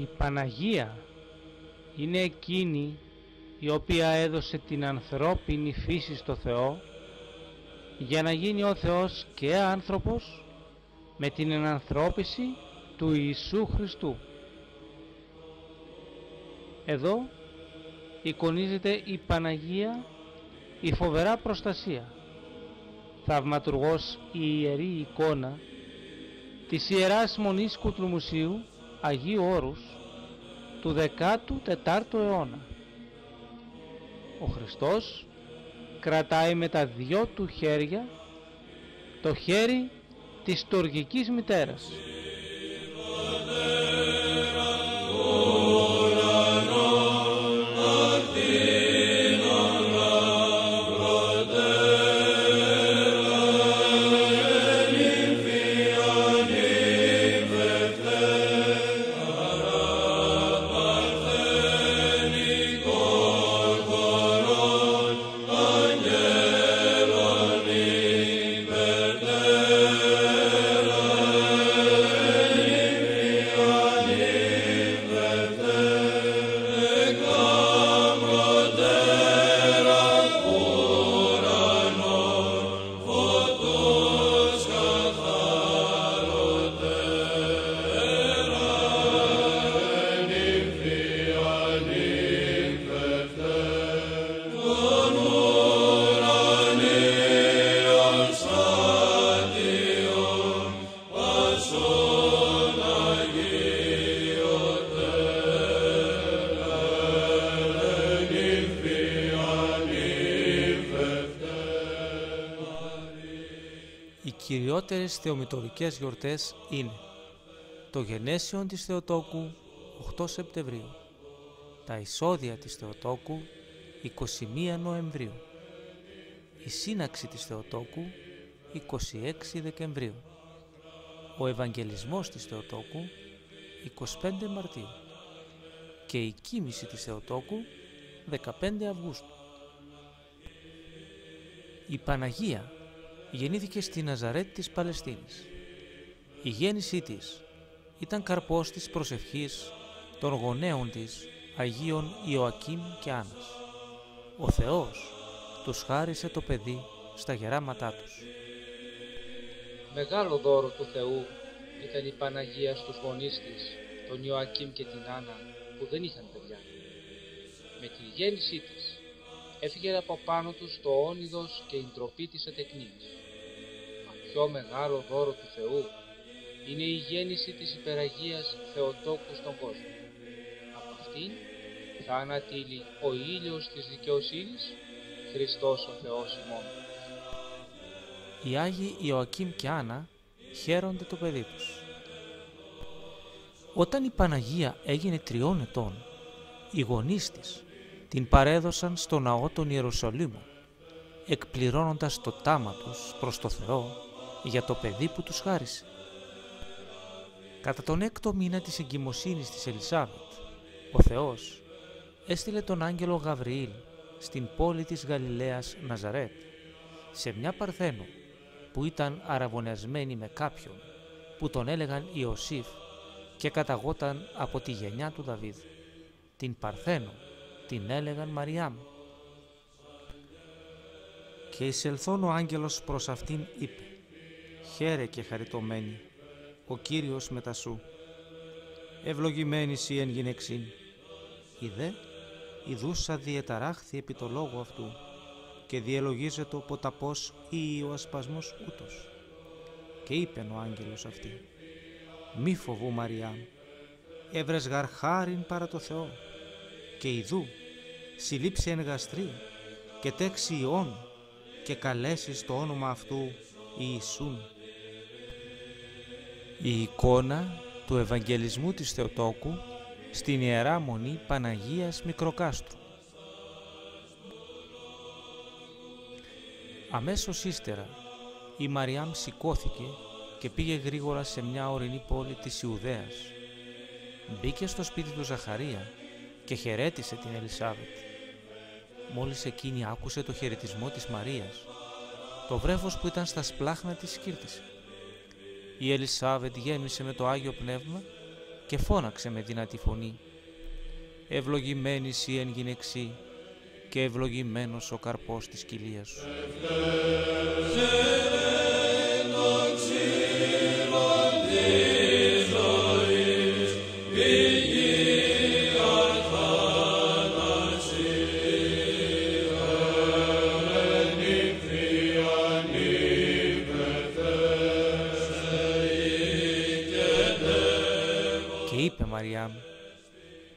Η Παναγία είναι εκείνη η οποία έδωσε την ανθρώπινη φύση στο Θεό για να γίνει ο Θεός και άνθρωπος με την ενανθρώπιση του Ιησού Χριστού. Εδώ εικονίζεται η Παναγία η φοβερά προστασία θαυματουργός η ιερή εικόνα της Ιεράς Μονής Κουτλουμουσίου Αγίου Όρους του 14ου αιώνα. Ο Χριστός κρατάει με τα δυο του χέρια το χέρι της τοργικής μητέρας. Κυριότερες θεομητορικές γιορτές είναι το Γενέσιον της Θεοτόκου 8 Σεπτεμβρίου, τα Εισόδια της Θεοτόκου 21 Νοεμβρίου, η Σύναξη της Θεοτόκου 26 Δεκεμβρίου, ο Ευαγγελισμός της Θεοτόκου 25 Μαρτίου. Και η Κοίμηση της Θεοτόκου 15 Αυγούστου. Η Παναγία γεννήθηκε στη Ναζαρέτ της Παλαιστίνης. Η γέννησή της ήταν καρπός της προσευχής των γονέων της Αγίων Ιωακήμ και Άννας. Ο Θεός τους χάρισε το παιδί στα γεράματά τους. Μεγάλο δώρο του Θεού ήταν η Παναγία στους γονείς της, τον Ιωακήμ και την Άννα, που δεν είχαν παιδιά. Με τη γέννησή της έφυγε από πάνω τους το όνειδος και η ντροπή της ατεκνής πιο μεγάλο δώρο του Θεού είναι η γέννηση της υπεραγίας Θεοτόκου στον κόσμο. Από αυτήν θα ανατείλει ο ήλιος της δικαιοσύνης, Χριστός ο Θεός ημών. Οι Άγιοι Ιωακήμ και Άννα χαίρονται το παιδί τους. Όταν η Παναγία έγινε τριών ετών, οι γονείς της την παρέδωσαν στο ναό των Ιερουσαλήμων, εκπληρώνοντας το τάμα τους προς το Θεό για το παιδί που τους χάρισε. Κατά τον έκτο μήνα της εγκυμοσύνης της Ελισάβετ, ο Θεός έστειλε τον άγγελο Γαβριήλ στην πόλη της Γαλιλαίας Ναζαρέτ, σε μια παρθένο που ήταν αραβωνιασμένη με κάποιον που τον έλεγαν Ιωσήφ και καταγόταν από τη γενιά του Δαβίδ. Την παρθένο την έλεγαν Μαριάμ. Και εισελθόν ο άγγελος προς αυτήν είπε χαίρε και χαριτωμένη, ο Κύριος μετά σου. Ευλογημένης σύ εν γυναιξήν. Η δε, η δούσα διεταράχθη επί το λόγο αυτού και διελογίζεται ο ποταπός ή ο ασπασμός ούτως. Και είπεν ο άγγελος αυτή, μη φοβού Μαριά, έβρες γαρχάριν παρά το Θεό και ιδού συλλήψει εν γαστρή και τέξει ιών και καλέσεις το όνομα αυτού Ιησούν η εικόνα του Ευαγγελισμού της Θεοτόκου στην Ιερά Μονή Παναγίας Μικροκάστρου. Αμέσως ύστερα η Μαριάμ σηκώθηκε και πήγε γρήγορα σε μια ορεινή πόλη της Ιουδαίας. Μπήκε στο σπίτι του Ζαχαρία και χαιρέτησε την Ελισάβετ. Μόλις εκείνη άκουσε το χαιρετισμό της Μαρίας, το βρέφος που ήταν στα σπλάχνα της σκύρτησε. Η Ελισάβετ γέμισε με το Άγιο Πνεύμα και φώναξε με δυνατή φωνή «Ευλογημένης η εν γυναιξή και ευλογημένος ο καρπός της κοιλίας σου».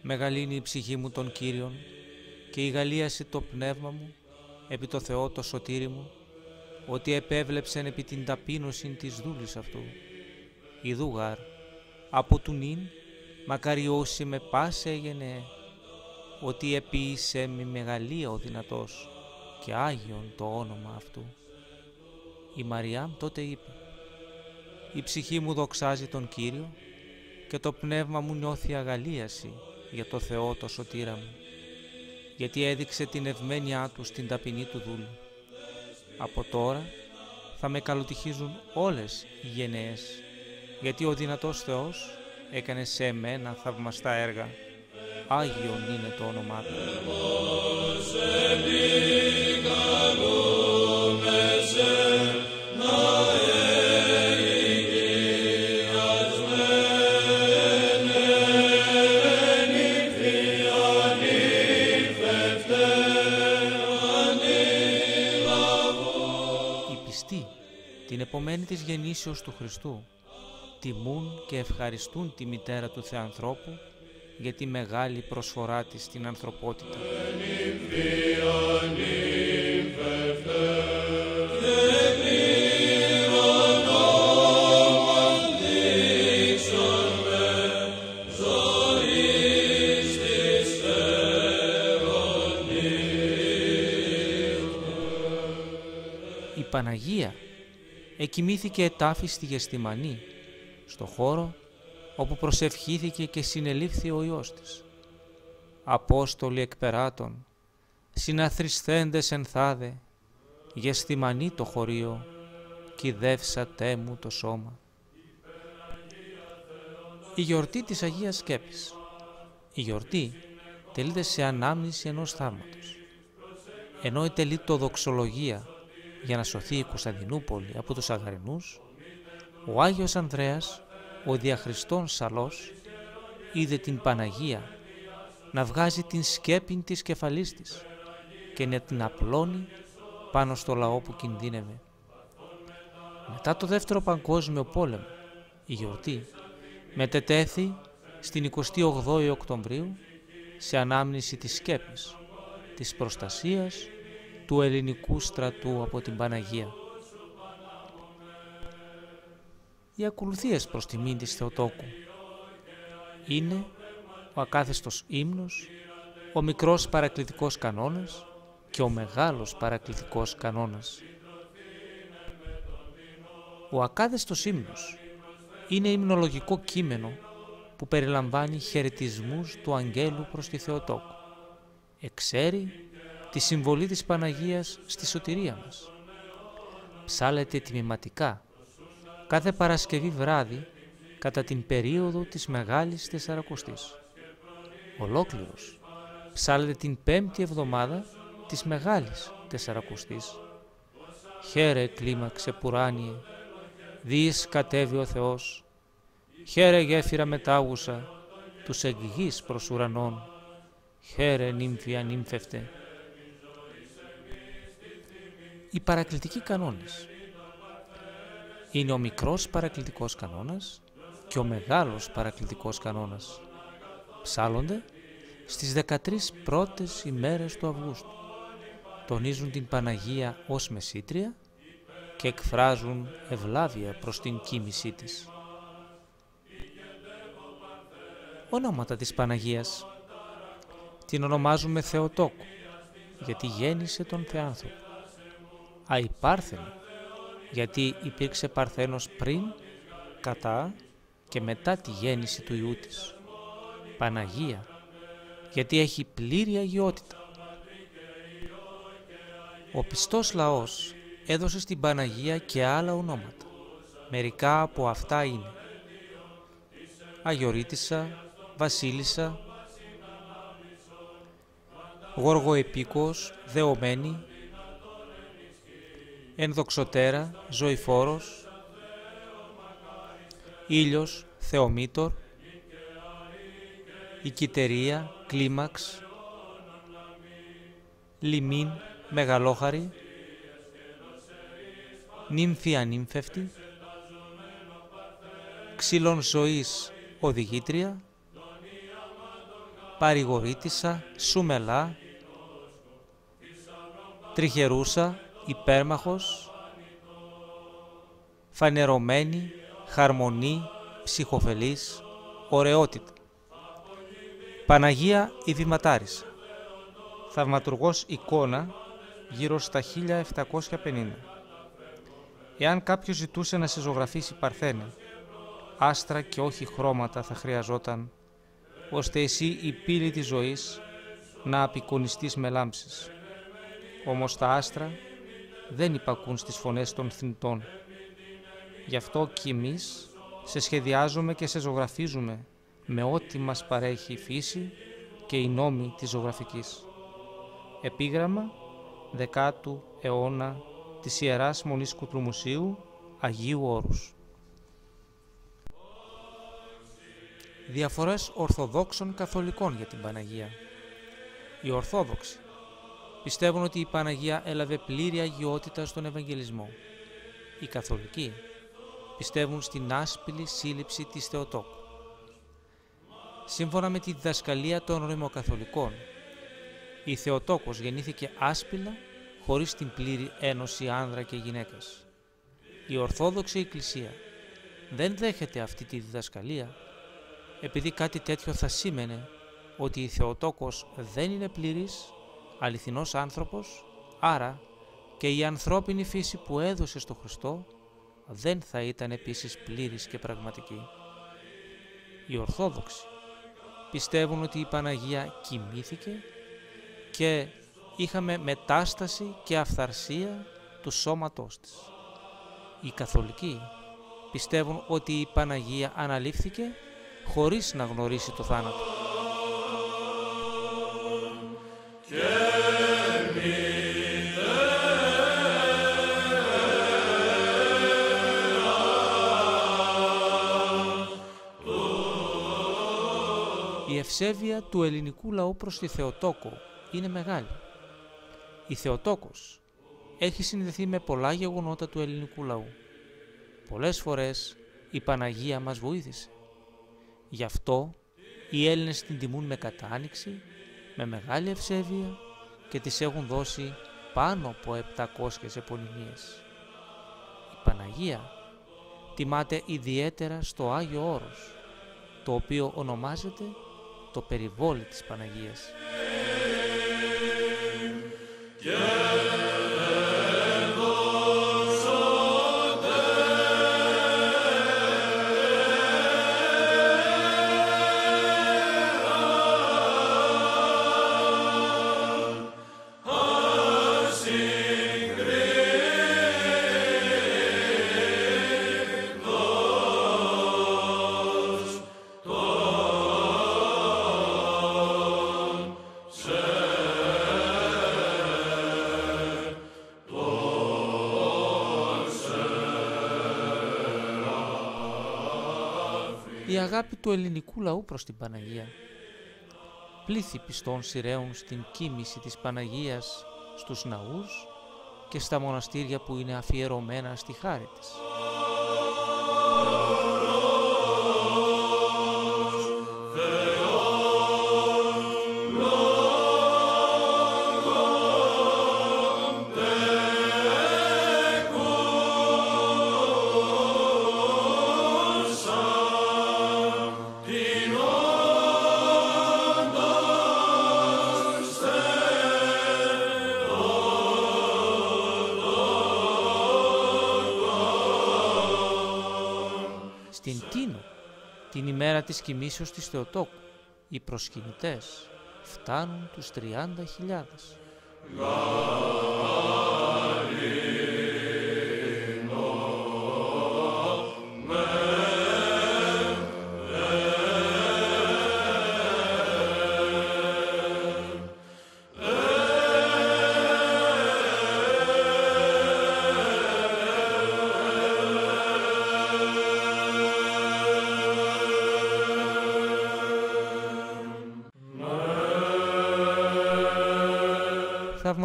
Μεγαλύνει η ψυχή μου τον Κύριον και η γαλίαση το πνεύμα μου επί το Θεό το σωτήρι μου, ότι επέβλεψεν επί την ταπείνωση της δούλης αυτού. Ιδού γάρ, από του νυν, μακαριώσει με πάσε γενναίε, ότι επίησε με μεγαλεία ο δυνατός και Άγιον το όνομα αυτού. Η Μαριάμ τότε είπε «Η ψυχή μου δοξάζει τον Κύριο και το πνεύμα μου νιώθει αγαλίαση για το Θεό το σωτήρα μου, γιατί έδειξε την ευμένειά Του στην ταπεινή Του δούλη. Από τώρα θα με καλοτυχίζουν όλες οι γενναίες, γιατί ο δυνατός Θεός έκανε σε εμένα θαυμαστά έργα. Άγιον είναι το όνομά Του. Επομένη της γεννήσεως του Χριστού, τιμούν και ευχαριστούν τη μητέρα του Θεανθρώπου για τη μεγάλη προσφορά της στην ανθρωπότητα. Η Παναγία εκοιμήθηκε ετάφη στη Γεστημανή, στο χώρο όπου προσευχήθηκε και συνελήφθη ο Υιός της. Απόστολοι εκπεράτων, συναθριστέντες ενθάδε, Γεστημανή το χωρίο, κυδεύσατέ μου το σώμα. Η γιορτή της Αγίας Σκέπης. Η γιορτή τελείται σε ανάμνηση ενός θαύματος. Ενώ τελεί το δοξολογία για να σωθεί η Κωνσταντινούπολη από τους Αγαρινούς, ο Άγιος Ανδρέας, ο διαχριστών Σαλός, είδε την Παναγία να βγάζει την σκέπη της κεφαλής της και να την απλώνει πάνω στο λαό που κινδύνευε. Μετά το δεύτερο παγκόσμιο πόλεμο, η γιορτή μετετέθη στην 28η Οκτωβρίου σε ανάμνηση της σκέπης, της προστασίας του ελληνικού στρατού από την Παναγία. Οι ακολουθίες προς τιμήν της Θεοτόκου είναι ο ακάθεστος ύμνος, ο μικρός παρακλητικός κανόνας και ο μεγάλος παρακλητικός κανόνας. Ο ακάθεστος ύμνος είναι υμνολογικό κείμενο που περιλαμβάνει χαιρετισμούς του αγγέλου προς τη Θεοτόκου. Εξέρει τη συμβολή της Παναγίας στη σωτηρία μας. Ψάλεται τιμηματικά κάθε Παρασκευή βράδυ κατά την περίοδο της Μεγάλης Τεσσαρακοστής. Ολόκληρος ψάλεται την πέμπτη εβδομάδα της Μεγάλης Τεσσαρακοστής. Χαίρε κλίμαξε πουράνιε, δίς κατέβει ο Θεός, χαίρε γέφυρα μετάγουσα, τους εγγύς προς ουρανών, χαίρε νύμφια νύμφευτε, οι παρακλητικοί κανόνες. Είναι ο μικρός παρακλητικός κανόνας και ο μεγάλος παρακλητικός κανόνας. Ψάλλονται στις 13 πρώτες ημέρες του Αυγούστου. Τονίζουν την Παναγία ως μεσήτρια και εκφράζουν ευλάβεια προς την κοίμησή της. Ονόματα της Παναγίας Την ονομάζουμε Θεοτόκου, γιατί γέννησε τον Θεάνθρωπο αϊπάρθενο, γιατί υπήρξε Παρθένος πριν, κατά και μετά τη γέννηση του Ιού της. Παναγία, γιατί έχει πλήρη αγιότητα. Ο πιστός λαός έδωσε στην Παναγία και άλλα ονόματα. Μερικά από αυτά είναι Αγιορείτισσα, Βασίλισσα, Γοργοεπίκος, Δεωμένη, Ενδοξωτέρα, Ζωηφόρος, Ήλιος, Θεομήτωρ, Οικητερία, Κλίμαξ, Λιμίν, Μεγαλόχαρη, Νύμφη ανύμφευτη, Ξύλων ζωής οδηγήτρια, Παρηγορήτησα, Σουμελά, Τριχερούσα, Υπέρμαχος, Φανερωμένη, Χαρμονή, Ψυχοφελής, Ωραιότητα. Παναγία η Βηματάρισα. Θαυματουργός εικόνα γύρω στα 1750. Εάν κάποιος ζητούσε να σε ζωγραφίσει Παρθένε, άστρα και όχι χρώματα θα χρειαζόταν, ώστε εσύ η πύλη της ζωής να απεικονιστείς με λάμψεις. Όμως τα άστρα δεν υπακούν στις φωνές των θνητών. Γι' αυτό και εμείς σε σχεδιάζουμε και σε ζωγραφίζουμε με ό,τι μας παρέχει η φύση και η νόμη της ζωγραφικής. Επίγραμμα δεκάτου αιώνα της Ιεράς Μονής Κουτρούμουσίου Αγίου Όρους. Διαφορές Ορθοδόξων Καθολικών για την Παναγία. Οι Ορθόδοξοι πιστεύουν ότι η Παναγία έλαβε πλήρη αγιότητα στον Ευαγγελισμό. Οι Καθολικοί πιστεύουν στην άσπηλη σύλληψη της Θεοτόκου. Σύμφωνα με τη διδασκαλία των Ρωμοκαθολικών, η Θεοτόκος γεννήθηκε άσπηλα χωρίς την πλήρη ένωση άνδρα και γυναίκας. Η Ορθόδοξη Εκκλησία δεν δέχεται αυτή τη διδασκαλία επειδή κάτι τέτοιο θα σήμαινε ότι η Θεοτόκος δεν είναι πλήρης αληθινός άνθρωπος, άρα και η ανθρώπινη φύση που έδωσε στο Χριστό δεν θα ήταν επίσης πλήρης και πραγματική. Οι Ορθόδοξοι πιστεύουν ότι η Παναγία κοιμήθηκε και είχαμε μετάσταση και αυθαρσία του σώματός της. Οι Καθολικοί πιστεύουν ότι η Παναγία αναλήφθηκε χωρίς να γνωρίσει το θάνατο. Ευσέβεια του ελληνικού λαού προς τη Θεοτόκο είναι μεγάλη. Η Θεοτόκος έχει συνδεθεί με πολλά γεγονότα του ελληνικού λαού. Πολλές φορές η Παναγία μας βοήθησε. Γι' αυτό οι Έλληνες την τιμούν με κατάνοιξη, με μεγάλη ευσέβεια και τις έχουν δώσει πάνω από 700 επωνυμίες. Η Παναγία τιμάται ιδιαίτερα στο Άγιο Όρος, το οποίο ονομάζεται το περιβόλι της Παναγίας. Αγάπη του ελληνικού λαού προς την Παναγία. Πλήθη πιστών σειραίων στην κίνηση της Παναγίας στους ναούς και στα μοναστήρια που είναι αφιερωμένα στη χάρη της. Στην Τίνο, την ημέρα της κοιμήσεως της Θεοτόκου, οι προσκυνητές φτάνουν τους 30.000.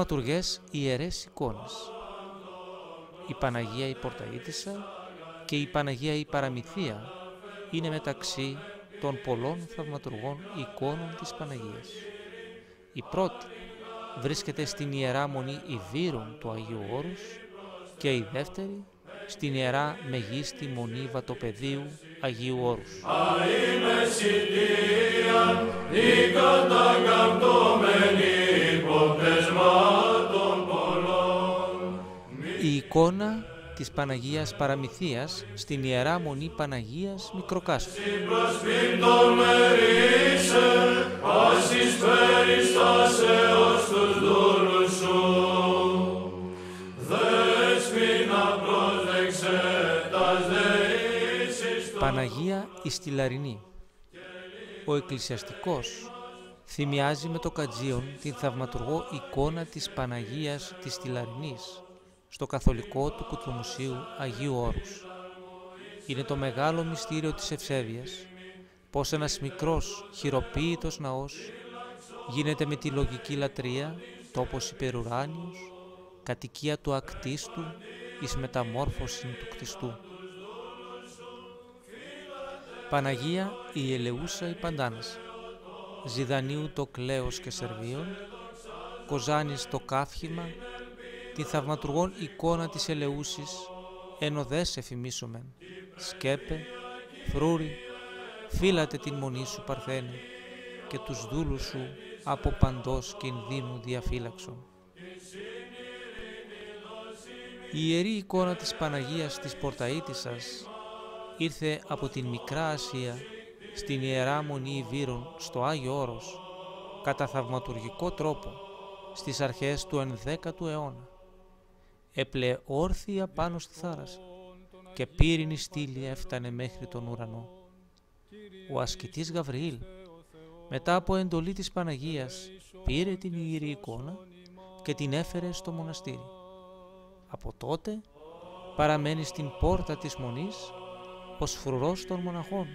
θαυματουργές ιερές εικόνες. Η Παναγία η Πορταΐτισσα και η Παναγία η Παραμυθία είναι μεταξύ των πολλών θαυματουργών εικόνων της Παναγίας. Η πρώτη βρίσκεται στην Ιερά Μονή Ιβύρων του Αγίου Όρους και η δεύτερη στην Ιερά Μεγίστη Μονή Βατοπεδίου Αγίου Όρους. Η εικόνα της Παναγίας Παραμυθίας στην Ιερά Μονή Παναγίας Μικροκάστου. Παναγία η Στυλαρινή. Ο εκκλησιαστικός θυμιάζει με το κατζίον την θαυματουργό εικόνα της Παναγίας της Στυλαρινής στο καθολικό του κουτρομουσίου Αγίου Όρους. Είναι το μεγάλο μυστήριο της ευσέβειας, πως ένας μικρός χειροποίητος ναός γίνεται με τη λογική λατρεία τόπος υπερουράνιος, κατοικία του ακτίστου εις μεταμόρφωση του κτιστού. Παναγία η Ελεούσα η Παντάνας, Ζιδανίου το κλέος και σερβίων, Κοζάνης το κάφχημα, την θαυματουργόν εικόνα της Ελεούσης, ενωδές εφημίσομεν, σκέπε, φρούρι, φύλατε την μονή σου Παρθένε και τους δούλους σου από παντός κινδύνου διαφύλαξον. Η ιερή εικόνα της Παναγίας της Πορταΐτισσας ήρθε από την Μικρά Ασία στην Ιερά Μονή Ιβύρων στο Άγιο Όρος κατά θαυματουργικό τρόπο στις αρχές του 11ου αιώνα. Έπλεε όρθια πάνω στη θάλασσα και πύρινη στήλη έφτανε μέχρι τον ουρανό. Ο ασκητής Γαβριήλ μετά από εντολή της Παναγίας πήρε την ιερή εικόνα και την έφερε στο μοναστήρι. Από τότε παραμένει στην πόρτα της Μονής ως φρουρός των μοναχών.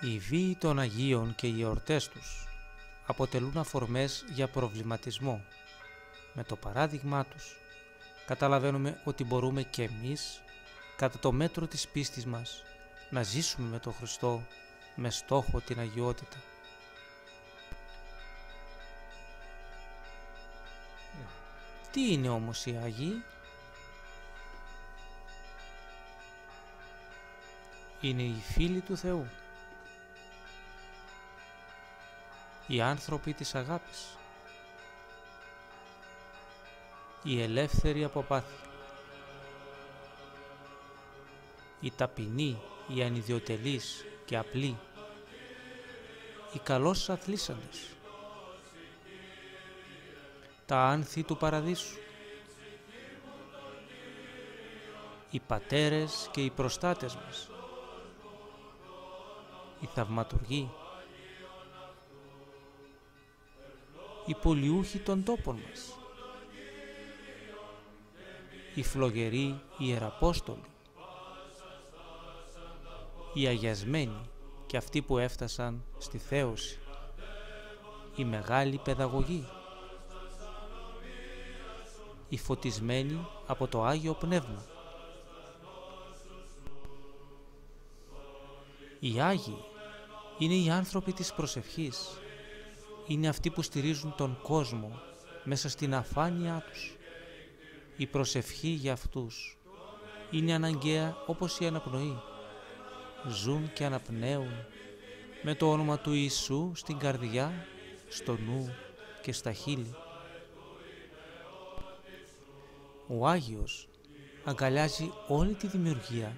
Οι βίοι των Αγίων και οι εορτές τους αποτελούν αφορμές για προβληματισμό. Με το παράδειγμά τους καταλαβαίνουμε ότι μπορούμε και εμείς κατά το μέτρο της πίστης μας να ζήσουμε με τον Χριστό με στόχο την αγιότητα. Τι είναι όμως οι Άγιοι; Είναι οι φίλοι του Θεού. Οι άνθρωποι της αγάπης. Οι ελεύθεροι από πάθη. Οι ταπεινοί, οι ανιδιοτελείς και απλοί. Οι καλώς αθλήσαντες τα άνθη του παραδείσου. Οι πατέρες και οι προστάτες μας. Οι θαυματουργοί. Οι πολιούχοι των τόπων μας. Οι φλογεροί ιεραπόστολοι. Οι αγιασμένοι και αυτοί που έφτασαν στη θέωση. Η μεγάλη παιδαγωγή οι φωτισμένοι από το Άγιο Πνεύμα. Οι Άγιοι είναι οι άνθρωποι της προσευχής. Είναι αυτοί που στηρίζουν τον κόσμο μέσα στην αφάνειά τους. Η προσευχή για αυτούς είναι αναγκαία όπως η αναπνοή. Ζουν και αναπνέουν με το όνομα του Ιησού στην καρδιά, στο νου και στα χείλη. Ο Άγιος αγκαλιάζει όλη τη δημιουργία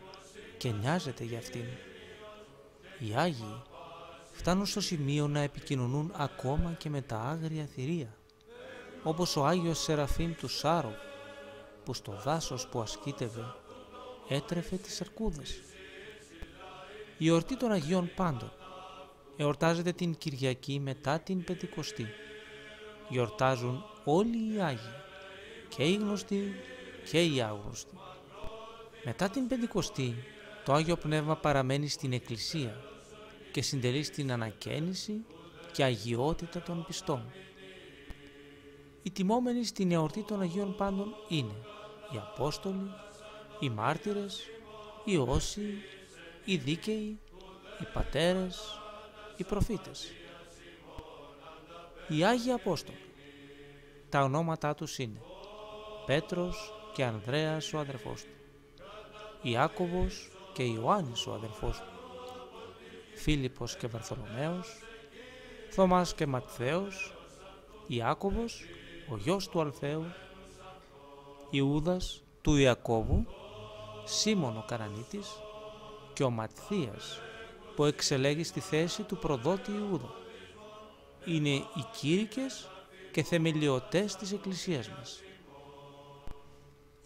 και νοιάζεται για αυτήν. Οι Άγιοι φτάνουν στο σημείο να επικοινωνούν ακόμα και με τα άγρια θηρία, όπως ο Άγιος Σεραφείμ του Σάρο, που στο δάσος που ασκήτευε έτρεφε τις αρκούδες. Η ορτή των Αγίων Πάντων εορτάζεται την Κυριακή μετά την Πεντηκοστή. Γιορτάζουν όλοι οι Άγιοι και οι γνωστοί και οι άγνωστοι. Μετά την Πεντηκοστή, το Άγιο Πνεύμα παραμένει στην Εκκλησία και συντελεί στην ανακαίνιση και αγιότητα των πιστών. Οι τιμόμενοι στην εορτή των Αγίων Πάντων είναι οι Απόστολοι, οι Μάρτυρες, οι Όσοι, οι Δίκαιοι, οι Πατέρες, οι Προφήτες. Οι Άγιοι Απόστολοι. Τα ονόματά τους είναι Πέτρος και Ανδρέας ο αδερφός του, Ιάκωβος και Ιωάννης ο αδερφός του, Φίλιππος και Βαρθολομαίος, Θωμάς και Ματθαίος, Ιάκωβος, ο γιος του Αλφαίου, Ιούδας του Ιακώβου, Σίμωνο Καρανίτης. Και ο Ματθίας που εξελέγει στη θέση του προδότη Ιούδα. Είναι οι κήρυκες και θεμελιωτές της Εκκλησίας μας.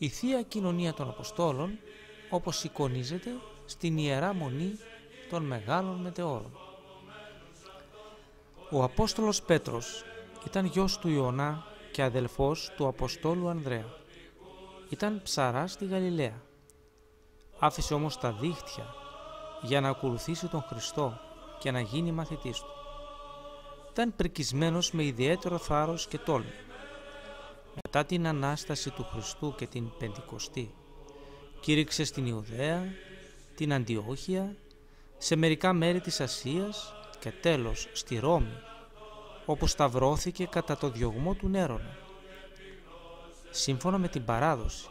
Η Θεία Κοινωνία των Αποστόλων όπως εικονίζεται στην Ιερά Μονή των Μεγάλων Μετεώρων. Ο Απόστολος Πέτρος ήταν γιος του Ιωνά και αδελφός του Αποστόλου Ανδρέα. Ήταν ψαράς στη Γαλιλαία. Άφησε όμως τα δίχτυα για να ακολουθήσει τον Χριστό και να γίνει μαθητής του. Ήταν πρικισμένος με ιδιαίτερο θάρρος και τόλμη. Μετά την Ανάσταση του Χριστού και την Πεντηκοστή, κήρυξε στην Ιουδαία, την Αντιόχεια, σε μερικά μέρη της Ασίας και τέλος στη Ρώμη, όπου σταυρώθηκε κατά το διωγμό του Νέρονα. Σύμφωνα με την παράδοση,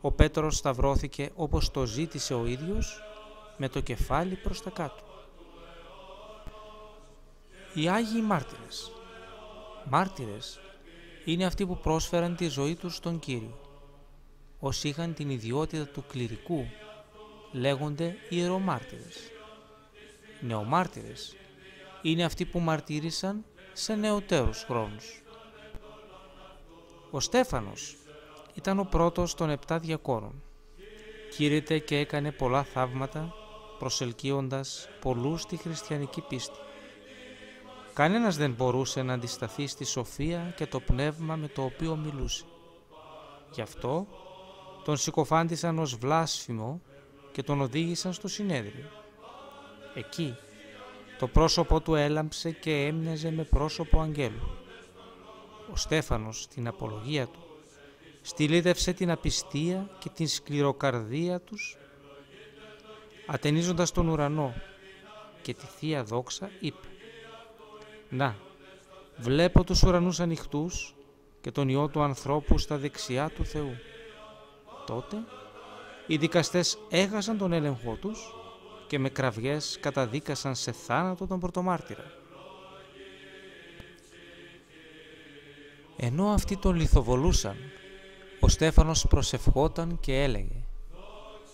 ο Πέτρος σταυρώθηκε όπως το ζήτησε ο ίδιος, με το κεφάλι προς τα κάτω. Οι Άγιοι Μάρτυρες Μάρτυρες είναι αυτοί που πρόσφεραν τη ζωή τους στον Κύριο. Όσοι είχαν την ιδιότητα του κληρικού λέγονται ιερομάρτυρες. Νεομάρτυρες είναι αυτοί που μαρτύρησαν σε νεωτέρους χρόνους. Ο Στέφανος ήταν ο πρώτος των επτά διακόρων. Κήρυτε και έκανε πολλά θαύματα προσελκύοντας πολλούς στη χριστιανική πίστη. Κανένας δεν μπορούσε να αντισταθεί στη σοφία και το πνεύμα με το οποίο μιλούσε. Γι' αυτό τον συκοφάντησαν ως βλάσφημο και τον οδήγησαν στο συνέδριο. Εκεί το πρόσωπο του έλαμψε και έμοιαζε με πρόσωπο αγγέλου. Ο Στέφανος στην απολογία του στυλίδευσε την απιστία και την σκληροκαρδία τους ατενίζοντας τον ουρανό και τη Θεία Δόξα είπε «Να, βλέπω τους ουρανούς ανοιχτούς και τον Υιό του ανθρώπου στα δεξιά του Θεού». Τότε οι δικαστές έχασαν τον έλεγχό τους και με κραυγές καταδίκασαν σε θάνατο τον πρωτομάρτυρα. Ενώ αυτοί τον λιθοβολούσαν, ο Στέφανος προσευχόταν και έλεγε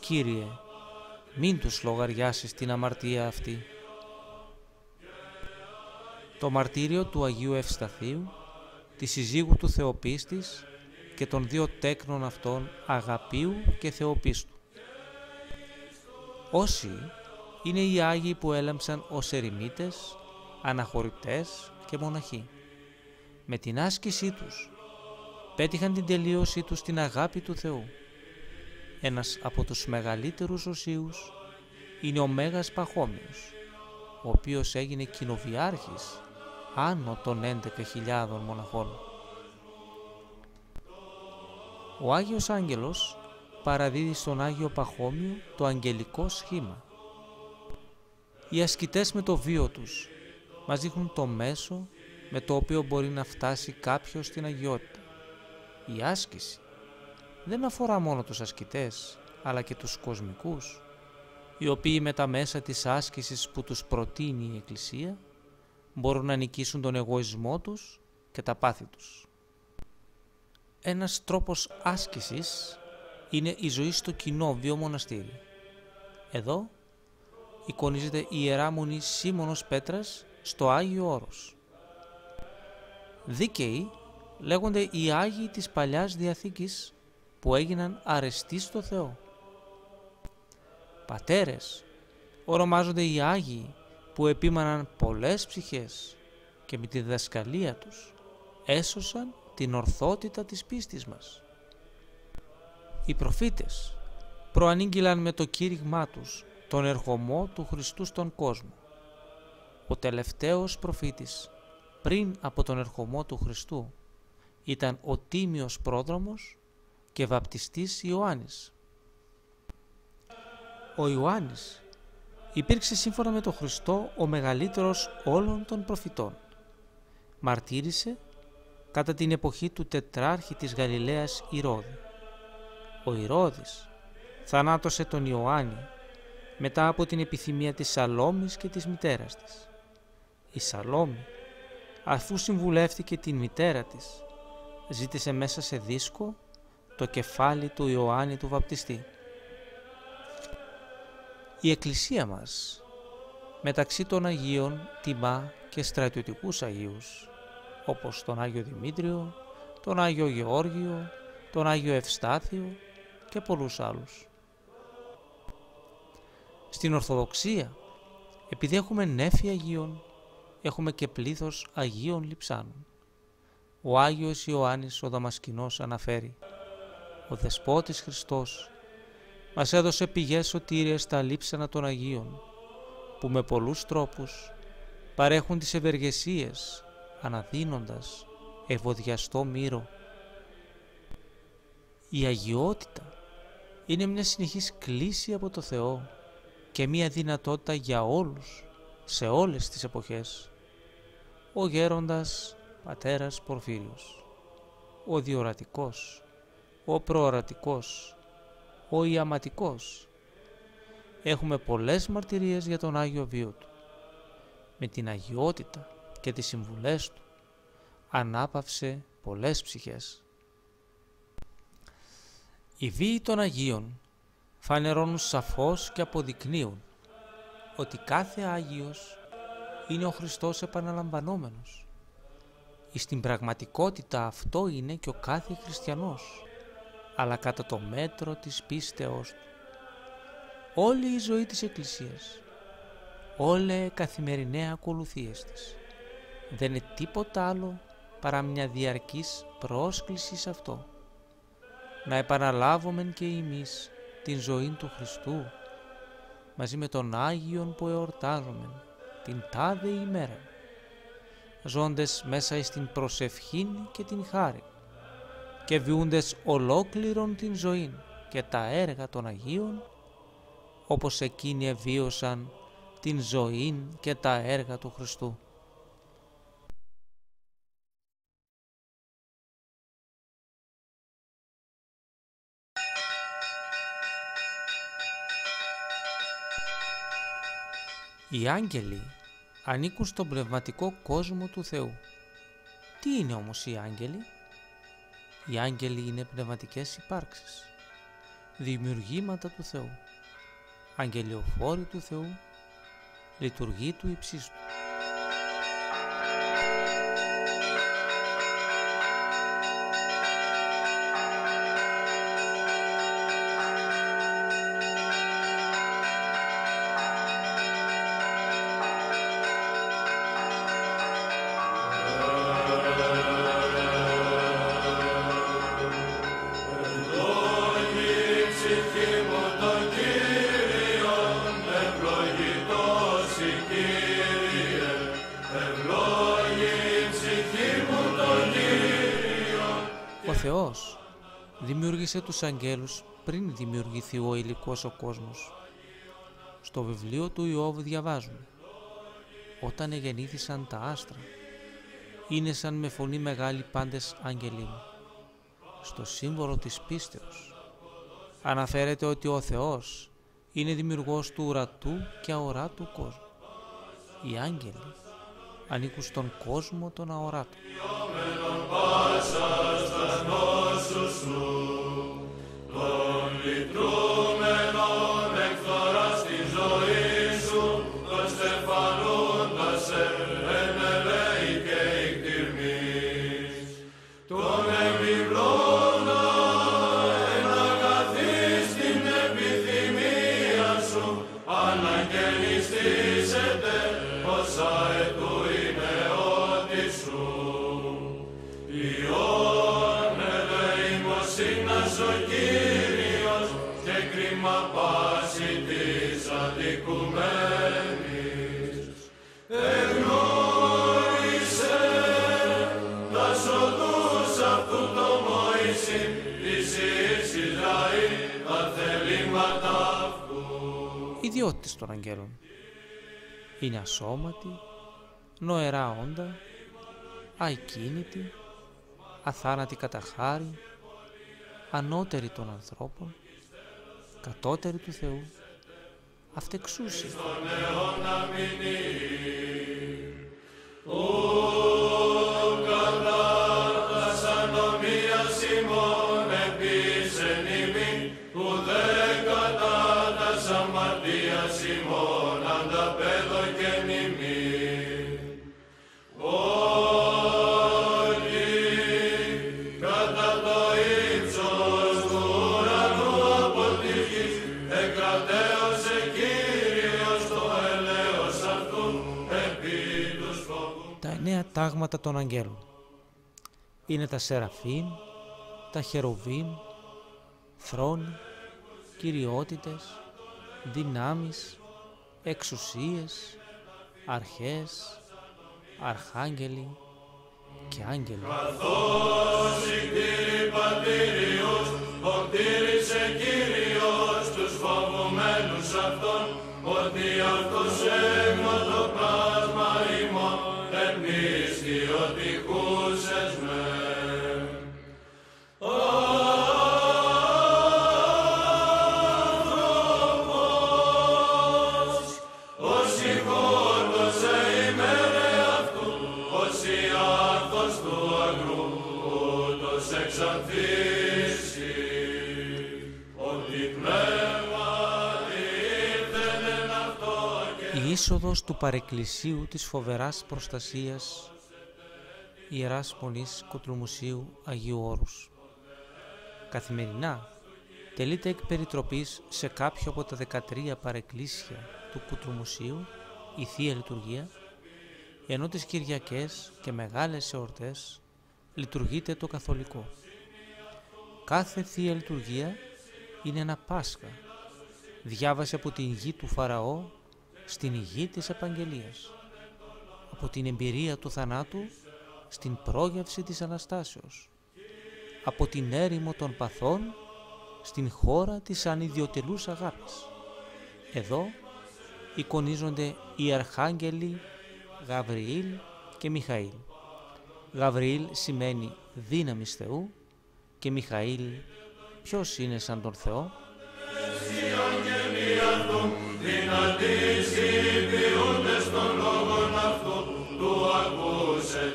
«Κύριε, μην τους λογαριάσεις την αμαρτία αυτή». Το μαρτύριο του Αγίου Ευσταθίου, τη συζύγου του Θεοπίστης και των δύο τέκνων αυτών Αγαπίου και Θεοπίστου. Όσοι είναι οι Άγιοι που έλαμψαν ως ερημίτες, αναχωρητές και μοναχοί. Με την άσκησή τους πέτυχαν την τελείωσή τους στην αγάπη του Θεού. Ένας από τους μεγαλύτερους οσίους είναι ο Μέγας Παχώμιος, ο οποίος έγινε κοινοβιάρχης άνω των 11.000 μοναχών. Ο Άγιος Άγγελος παραδίδει στον Άγιο Παχώμιο το αγγελικό σχήμα. Οι ασκητές με το βίο τους μας δείχνουν το μέσο με το οποίο μπορεί να φτάσει κάποιος στην αγιότητα. Η άσκηση δεν αφορά μόνο τους ασκητές, αλλά και τους κοσμικούς, οι οποίοι με τα μέσα της άσκησης που τους προτείνει η Εκκλησία μπορούν να νικήσουν τον εγωισμό τους και τα πάθη τους. Ένας τρόπος άσκησης είναι η ζωή στο κοινό βίο μοναστήρι. Εδώ εικονίζεται η Ιερά Μονή Σίμωνος Πέτρας στο Άγιο Όρος. Δίκαιοι λέγονται οι Άγιοι της Παλιάς Διαθήκης που έγιναν αρεστοί στο Θεό. Πατέρες ονομάζονται οι Άγιοι που επίμαναν πολλές ψυχές και με τη διδασκαλία τους έσωσαν την ορθότητα της πίστης μας. Οι προφήτες προανήγγυλαν με το κήρυγμά τους τον ερχομό του Χριστού στον κόσμο. Ο τελευταίος προφήτης πριν από τον ερχομό του Χριστού ήταν ο Τίμιος Πρόδρομος και βαπτιστής Ιωάννης. Ο Ιωάννης υπήρξε σύμφωνα με τον Χριστό ο μεγαλύτερος όλων των προφητών. Μαρτύρησε κατά την εποχή του τετράρχη της Γαλιλαίας Ηρώδη. Ο Ηρώδης θανάτωσε τον Ιωάννη μετά από την επιθυμία της Σαλόμης και της μητέρας της. Η Σαλόμη, αφού συμβουλεύτηκε την μητέρα της, ζήτησε μέσα σε δίσκο το κεφάλι του Ιωάννη του Βαπτιστή. Η Εκκλησία μας, μεταξύ των Αγίων τιμά και στρατιωτικούς Αγίους, όπως τον Άγιο Δημήτριο, τον Άγιο Γεώργιο, τον Άγιο Ευστάθιο και πολλούς άλλους. Στην Ορθοδοξία, επειδή έχουμε νέφη Αγίων, έχουμε και πλήθος Αγίων Λιψάνων. Ο Άγιος Ιωάννης ο Δαμασκηνός αναφέρει «Ο Δεσπότης Χριστός μας έδωσε πηγές σωτήριας στα λείψανα των Αγίων, που με πολλούς τρόπους παρέχουν τις ευεργεσίες, αναδίνοντας ευωδιαστό μύρο. Η αγιότητα είναι μια συνεχής κλίση από το Θεό και μια δυνατότητα για όλους, σε όλες τις εποχές. Ο γέροντας πατέρας Πορφύριος, ο διορατικός, ο προορατικός, ο ιαματικός. Έχουμε πολλές μαρτυρίες για τον Άγιο Βίο του. Με την αγιότητα και τις συμβουλές του ανάπαυσε πολλές ψυχές. Οι βίοι των Αγίων φανερώνουν σαφώς και αποδεικνύουν ότι κάθε Άγιος είναι ο Χριστός επαναλαμβανόμενος. Στην πραγματικότητα αυτό είναι και ο κάθε χριστιανός αλλά κατά το μέτρο της πίστεώς του. Όλη η ζωή της Εκκλησίας, όλε καθημερινέ ακολουθίες της, δεν είναι τίποτα άλλο παρά μια διαρκής πρόσκληση σε αυτό. Να επαναλάβουμε και εμείς την ζωή του Χριστού, μαζί με τον Άγιον που εορτάζουμε την τάδε ημέρα, ζώντες μέσα στην προσευχή και την χάρη και βιούντες ολόκληρον την ζωή και τα έργα των Αγίων, όπως εκείνοι εβίωσαν την ζωή και τα έργα του Χριστού. Οι άγγελοι ανήκουν στον πνευματικό κόσμο του Θεού. Τι είναι όμως οι άγγελοι; Οι άγγελοι είναι πνευματικές υπάρξεις, δημιουργήματα του Θεού, αγγελιοφόροι του Θεού, λειτουργοί του υψίστου. Θεός δημιούργησε τους αγγέλους πριν δημιουργηθεί ο υλικός ο κόσμος. Στο βιβλίο του Ιώβ διαβάζουμε «Όταν εγεννήθησαν τα άστρα, είναι σαν με φωνή μεγάλη πάντες άγγελοι μου». Στο σύμβολο της πίστεως αναφέρεται ότι ο Θεός είναι δημιουργός του ουρατού και αοράτου κόσμου. Οι άγγελοι ανήκουν στον κόσμο των αοράτων. Κύριος και Ιδιότητες των αγγέλων είναι ασώματοι, νοερά όντα, αικίνητοι, αθάνατοι κατά χάρη, ανώτεροι των ανθρώπων, κατώτεροι του Θεού, αυτεξούσιοι. Τάγματα των αγγέλων. Είναι τα Σεραφείμ, τα Χεροβίμ, θρόνοι, κυριότητες, δυνάμεις, εξουσίες, αρχές, αρχάγγελοι και άγγελοι. Καθώς η πατήριος, ο κτήρισε Κύριος τους φοβουμένους αυτών, ότι αυτός είσοδος του παρεκκλησίου της φοβεράς προστασίας Ιεράς Μονής Κοτρομουσίου Αγίου Όρους. Καθημερινά τελείται εκ περιτροπής σε κάποιο από τα 13 παρεκκλήσια του Κουτρουμουσίου η Θεία Λειτουργία, ενώ τις Κυριακές και μεγάλες εορτές λειτουργείται το Καθολικό. Κάθε Θεία Λειτουργία είναι ένα Πάσχα, διάβασε από την γη του Φαραώ στην γη της Επαγγελίας, από την εμπειρία του θανάτου στην πρόγευση της Αναστάσεως, από την έρημο των παθών στην χώρα της ανιδιοτελούς αγάπης. Εδώ εικονίζονται οι Αρχάγγελοι Γαβριήλ και Μιχαήλ. Γαβριήλ σημαίνει δύναμης Θεού και Μιχαήλ ποιος είναι σαν τον Θεό;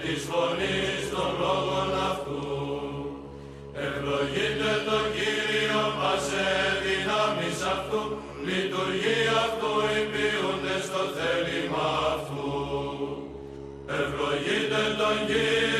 Της φωνής των λόγων αυτού. Ευλογείτε το Κύριο πασέ δυνάμεις αυτού, λειτουργεί αυτού υπηούνται στο θέλημα αυτού. Ευλογείτε τον Κύριο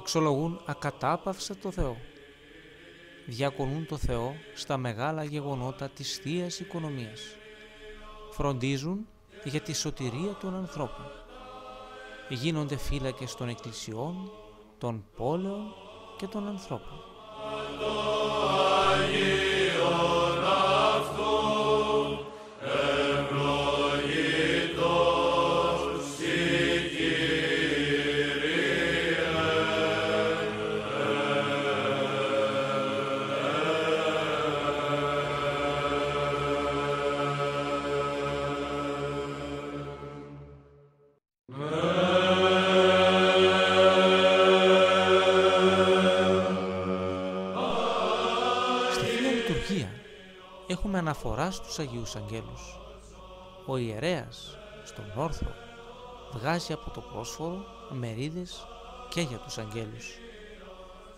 Δοξολογούν ακατάπαυστα το Θεό. Διακονούν το Θεό στα μεγάλα γεγονότα της θεία Οικονομίας. Φροντίζουν για τη σωτηρία των ανθρώπων. Γίνονται φύλακες των εκκλησιών, των πόλεων και των ανθρώπων. Αναφορά στους Αγίους Αγγέλους. Ο ιερέας στον όρθο βγάζει από το πρόσφορο μερίδες και για τους αγγέλους.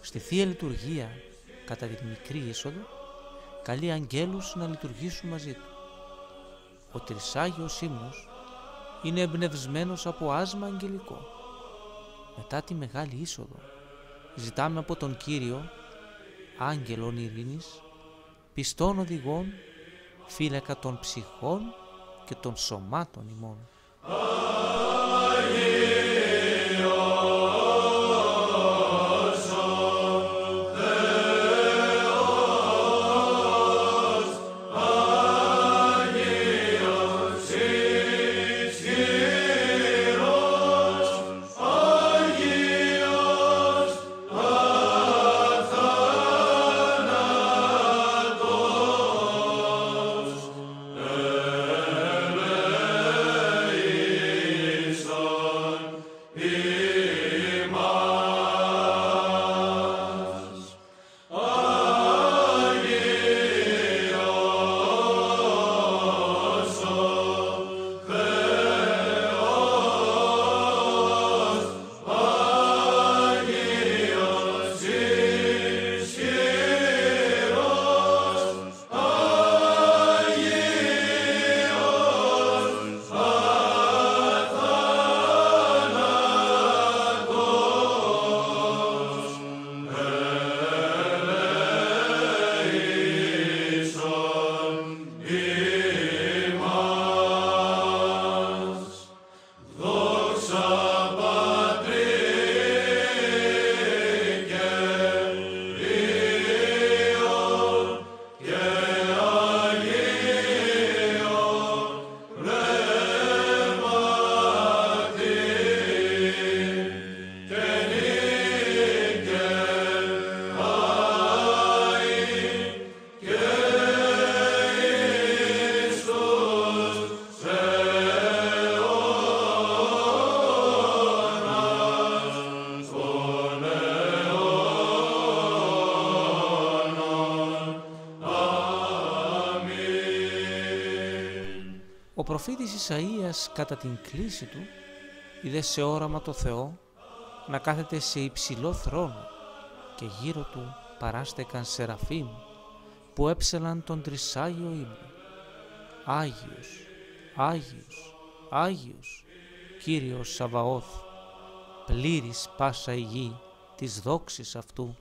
Στη Θεία Λειτουργία, κατά τη μικρή είσοδο, καλεί αγγέλους να λειτουργήσουν μαζί του. Ο Τρισάγιος ύμνος είναι εμπνευσμένος από άσμα αγγελικό. Μετά τη μεγάλη είσοδο, ζητάμε από τον Κύριο, άγγελον ειρήνης, πιστών οδηγών, φύλακα των ψυχών και των σωμάτων ημών. Ο προφήτης Ισαΐας κατά την κλίση του είδε σε όραμα το Θεό να κάθεται σε υψηλό θρόνο και γύρω του παράστεκαν σεραφείμ που έψελαν τον τρισάγιο ύμνο. Άγιος, Άγιος, Άγιος, Κύριος Σαβαώθ, πλήρης πάσα η γη της δόξης Αυτού.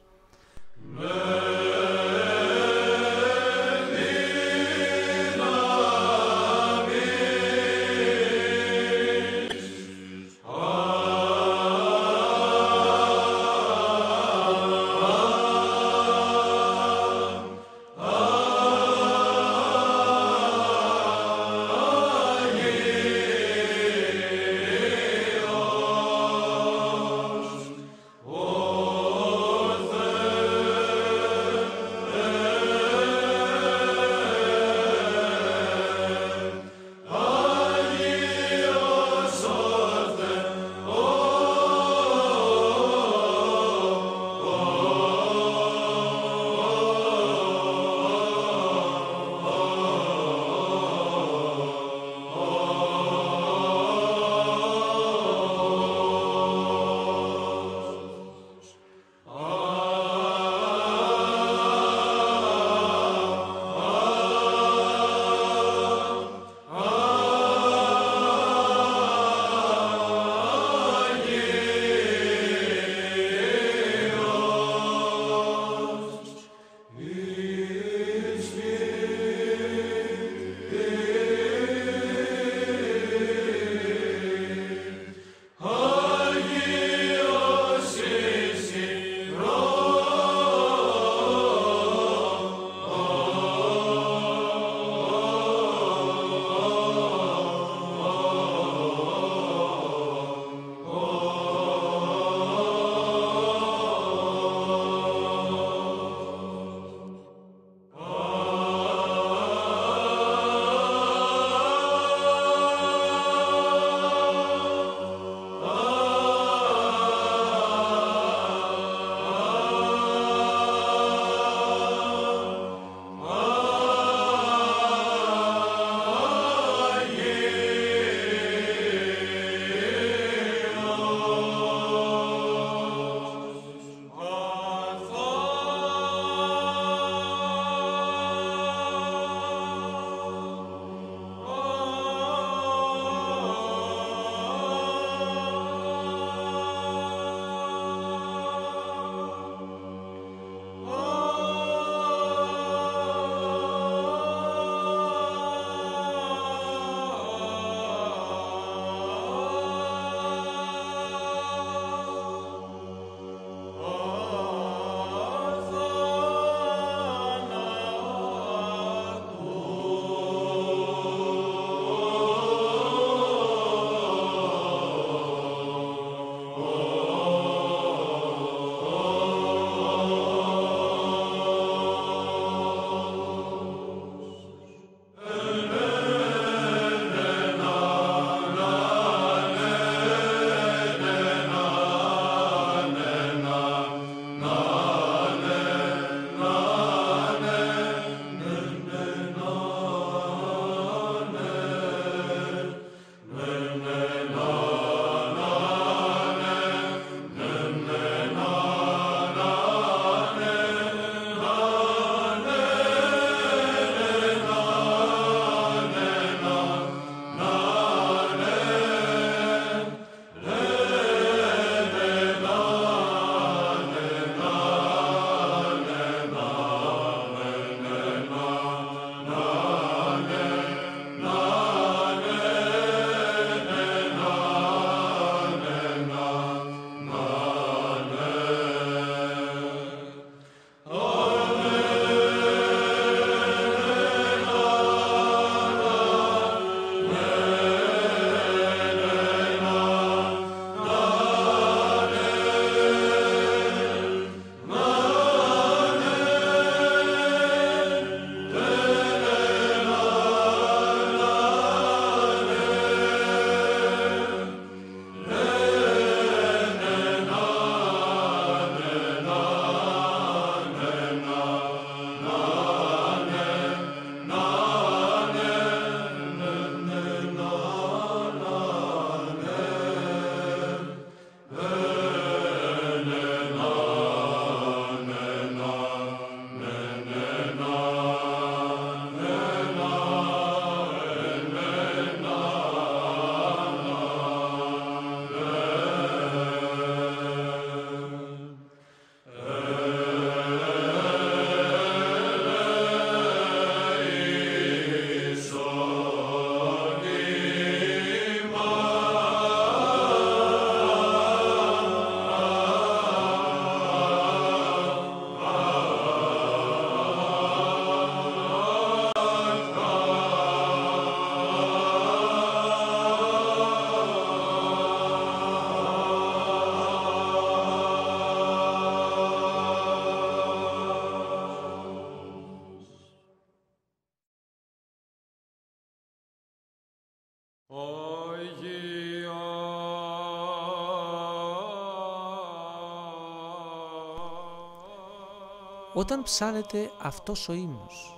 Όταν ψάλεται αυτός ο ύμνος,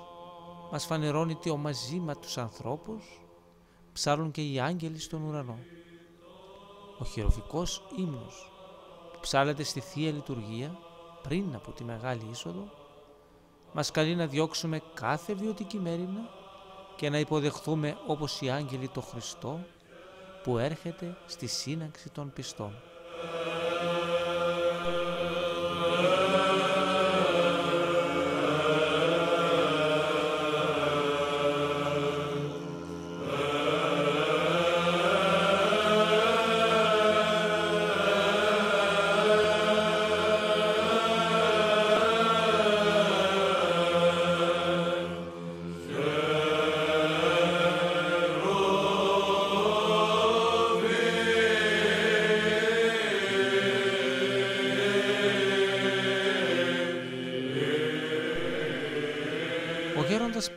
μας φανερώνει ότι ο μαζί με τους ανθρώπους ψάλουν και οι άγγελοι στον ουρανό. Ο χειροφικός ύμνος που ψάλεται στη Θεία Λειτουργία πριν από τη Μεγάλη Είσοδο μας καλεί να διώξουμε κάθε βιωτική μέρημνα και να υποδεχθούμε όπως οι άγγελοι το Χριστό που έρχεται στη σύναξη των πιστών.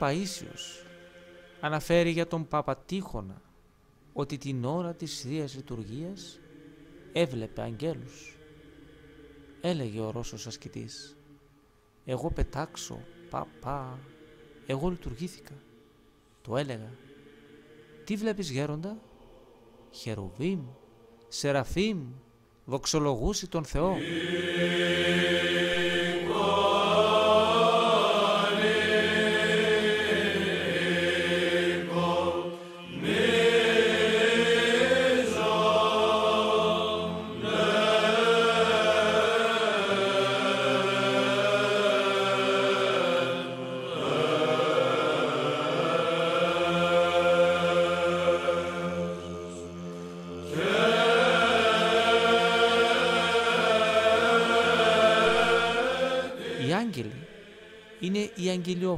Παΐσιος αναφέρει για τον Παπατήχωνα ότι την ώρα της Θείας Λειτουργίας έβλεπε αγγέλους. Έλεγε ο Ρώσος ασκητής «Εγώ πετάξω, παπά, εγώ λειτουργήθηκα». Το έλεγα «Τι βλέπεις γέροντα» «Χερουβίμ, Σεραφείμ, δοξολογούσι τον Θεό».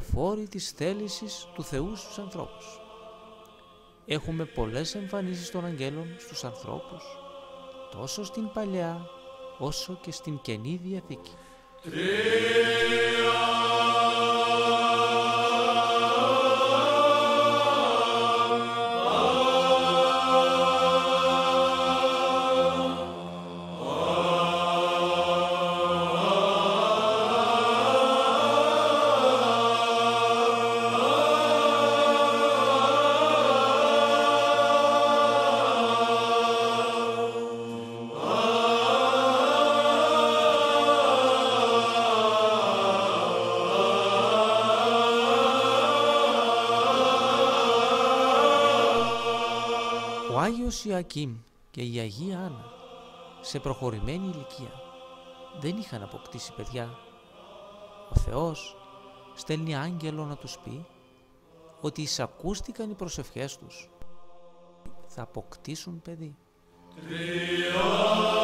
Αγγελιοφόροι της θέλησης του Θεού στους ανθρώπους. Έχουμε πολλές εμφανίσεις των αγγέλων στους ανθρώπους, τόσο στην Παλιά όσο και στην Καινή Διαθήκη. Ιωακήμ και η Αγία Άννα σε προχωρημένη ηλικία δεν είχαν αποκτήσει παιδιά. Ο Θεός στέλνει άγγελο να τους πει ότι εισακούστηκαν οι προσευχές τους. Θα αποκτήσουν παιδί. των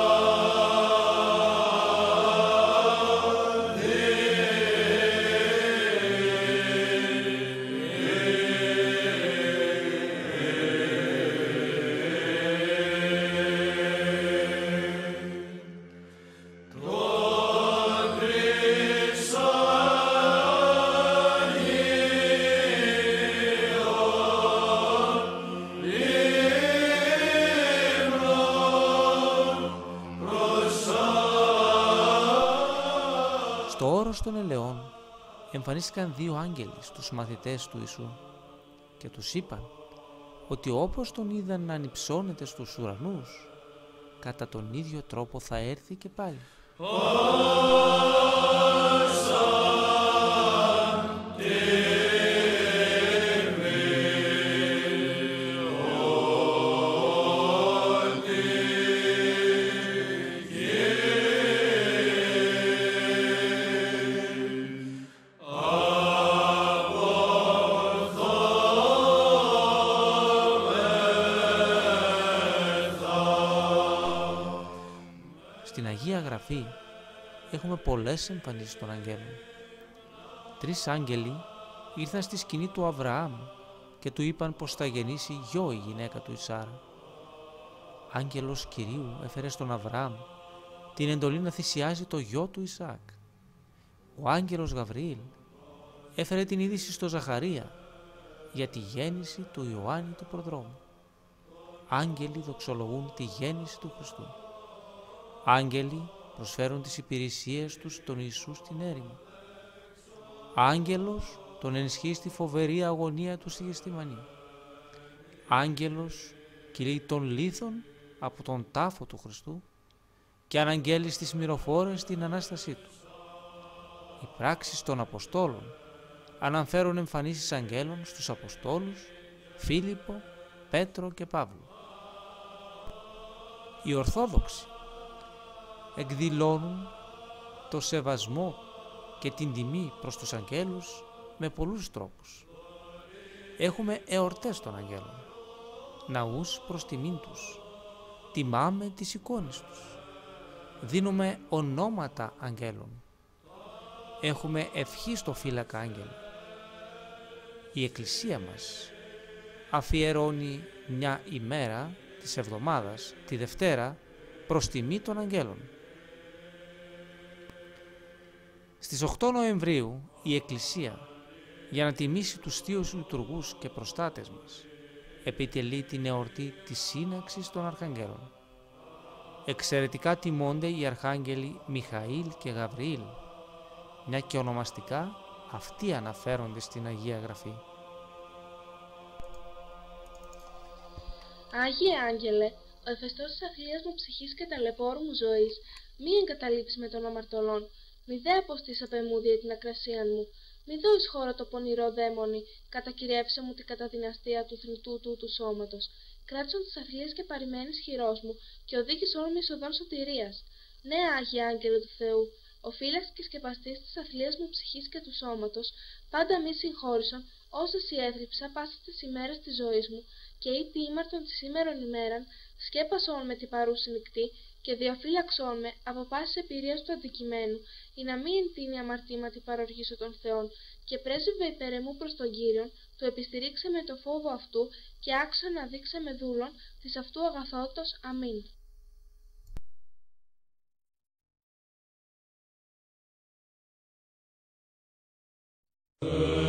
εμφανίστηκαν δύο άγγελοι στους μαθητές του Ιησού και τους είπαν ότι όπως τον είδαν να ανυψώνεται στους ουρανούς, κατά τον ίδιο τρόπο θα έρθει και πάλι. Έχουμε πολλές εμφανίσεις των αγγέλων. Τρεις άγγελοι ήρθαν στη σκηνή του Αβραάμ και του είπαν πως θα γεννήσει γιο η γυναίκα του Ισάρα. Άγγελος Κυρίου έφερε στον Αβραάμ την εντολή να θυσιάζει το γιο του Ισάκ. Ο άγγελος Γαβριήλ έφερε την είδηση στο Ζαχαρία για τη γέννηση του Ιωάννη του Προδρόμου. Άγγελοι δοξολογούν τη γέννηση του Χριστού. Άγγελοι προσφέρουν τις υπηρεσίες τους στον Ιησού στην έρημο. Άγγελος τον ενισχύει στη φοβερή αγωνία του στη Γεστημανή. Άγγελος κυλεί τον λίθον από τον τάφο του Χριστού και αναγγέλει στις μυροφόρες την Ανάστασή του. Οι πράξεις των Αποστόλων αναφέρουν εμφανίσεις αγγέλων στους Αποστόλους Φίλιππο, Πέτρο και Παύλο. Οι Ορθόδοξοι εκδηλώνουν το σεβασμό και την τιμή προς τους αγγέλους με πολλούς τρόπους. Έχουμε εορτές των αγγέλων, ναούς προς τιμήν τους, τιμάμε τις εικόνες τους, δίνουμε ονόματα αγγέλων, έχουμε ευχή στο φύλακα άγγελο. Η Εκκλησία μας αφιερώνει μια ημέρα της εβδομάδας, τη Δευτέρα, προς τιμή των αγγέλων. Στις 8 Νοεμβρίου η Εκκλησία για να τιμήσει τους θείους λειτουργούς και προστάτες μας επιτελεί την εορτή της σύναξης των Αρχαγγέλων. Εξαιρετικά τιμώνται οι Αρχάγγελοι Μιχαήλ και Γαβριήλ, μια και ονομαστικά αυτοί αναφέρονται στην Αγία Γραφή. Άγιε Άγγελε, ο εφεστός της αθλίας μου ψυχής και ταλαιπώρου μου ζωής, μη εγκαταλείψει με των αμαρτωλών, μη δε αποστείς απεμούδια την ακρασία μου, μη δώσεις χώρο το πονηρό δαίμονι, κατακυριεύσε μου την καταδυναστία του θνητού του του σώματος, κράτησον τις αθλίες και παρημένης χειρός μου και οδήγης όλων εισοδών σωτηρίας. Ναι, Άγιε Άγγελε του Θεού, ο φύλαξ και σκεπαστής της αθλίας μου ψυχής και του σώματος, πάντα μη συγχώρησον, όσες η έθρυψα πάσα τις ημέρες της ζωής μου, και ή τι ήμαρτον της σήμερον ημέραν, σκέπασον με την παρούση νυχτή, και διαφύλαξον με από πάσης εμπειρίας του αντικειμένου, ή να μην εντείνει αμαρτήματι παροργήσω των Θεών, και πρέσβευε υπερεμού προς τον Κύριον, του επιστηρίξε με το φόβο αυτού, και άξα να δείξε με δούλον της αυτού αγαθότος. Αμήν. Anasa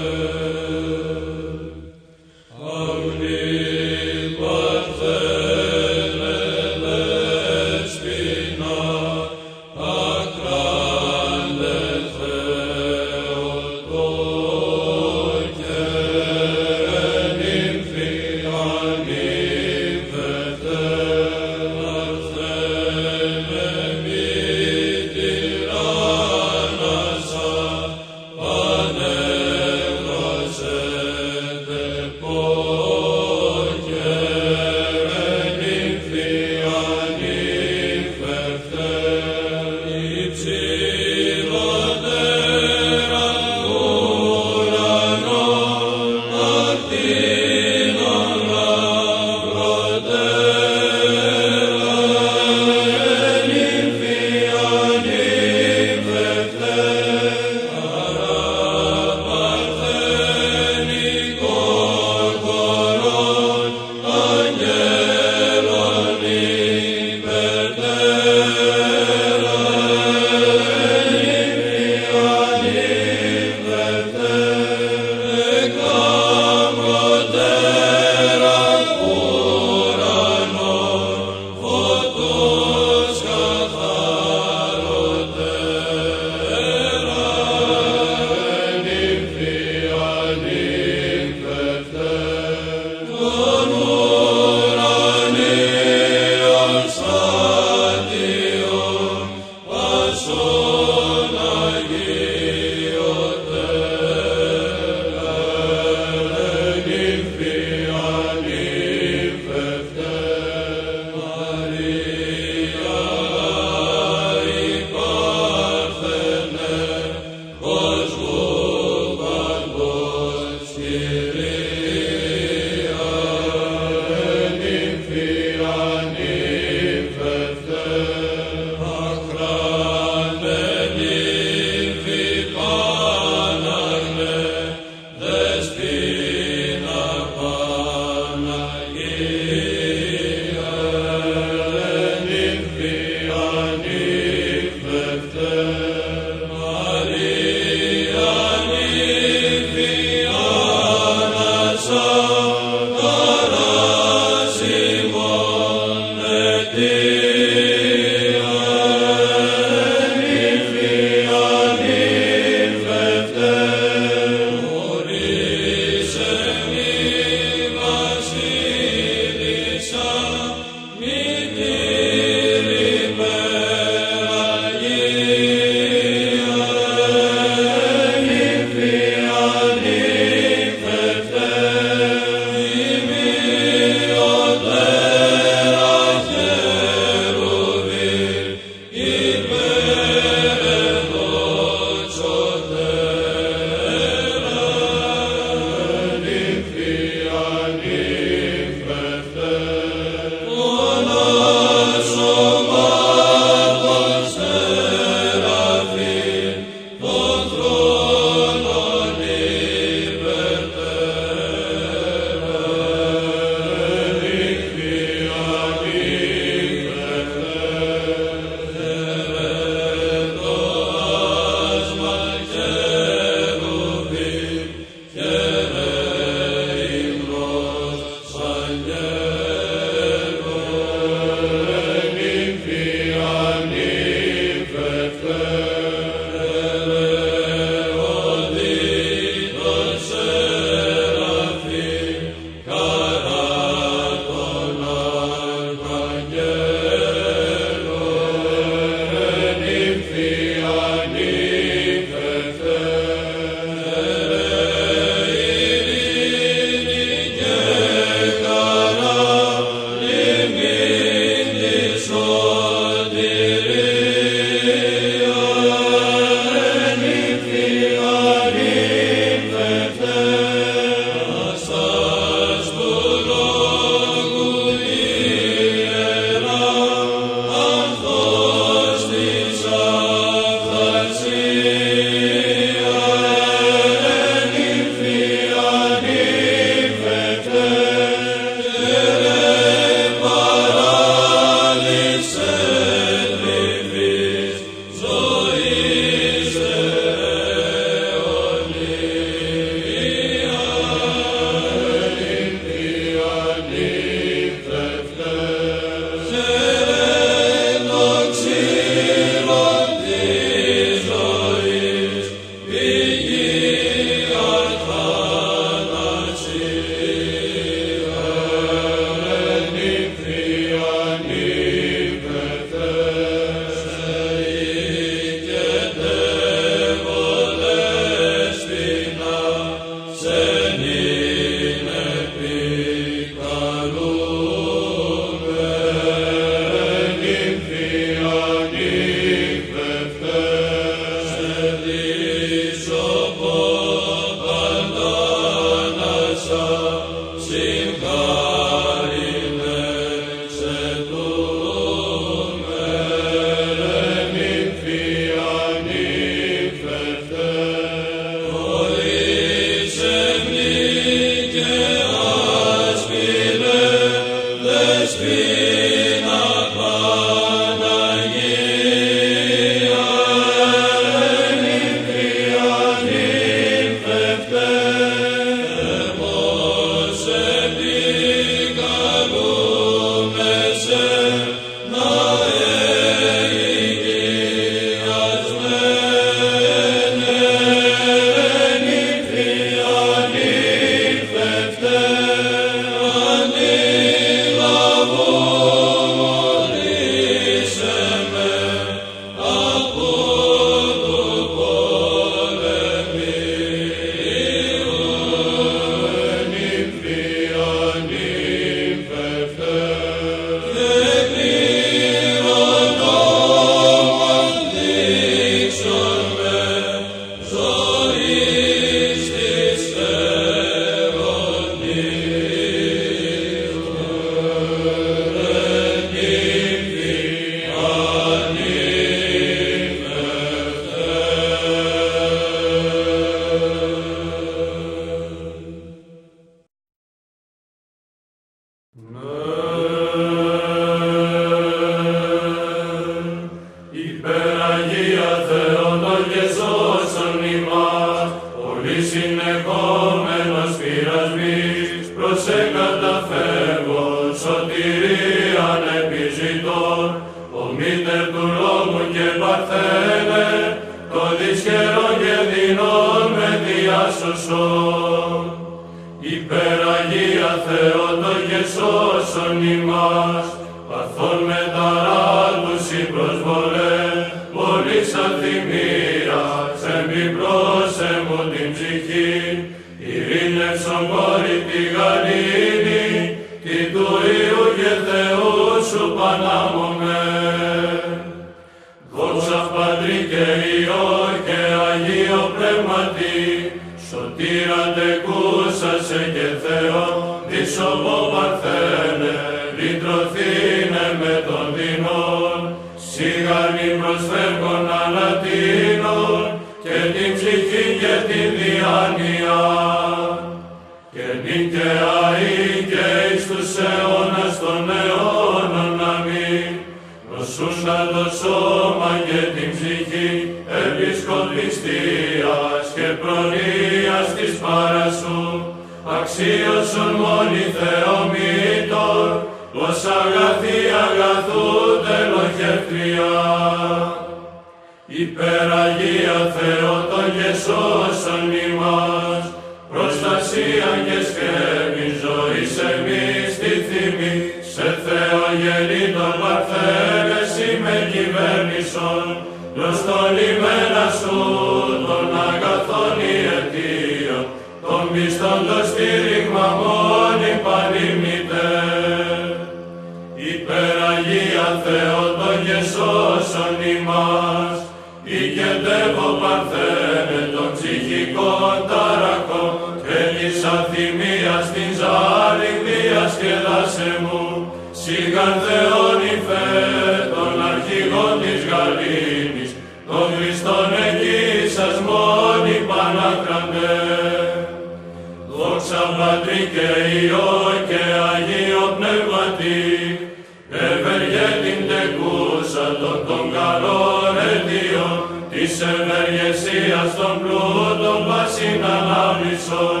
ευεργεσίας των πλούτων μας συνανάμνησον,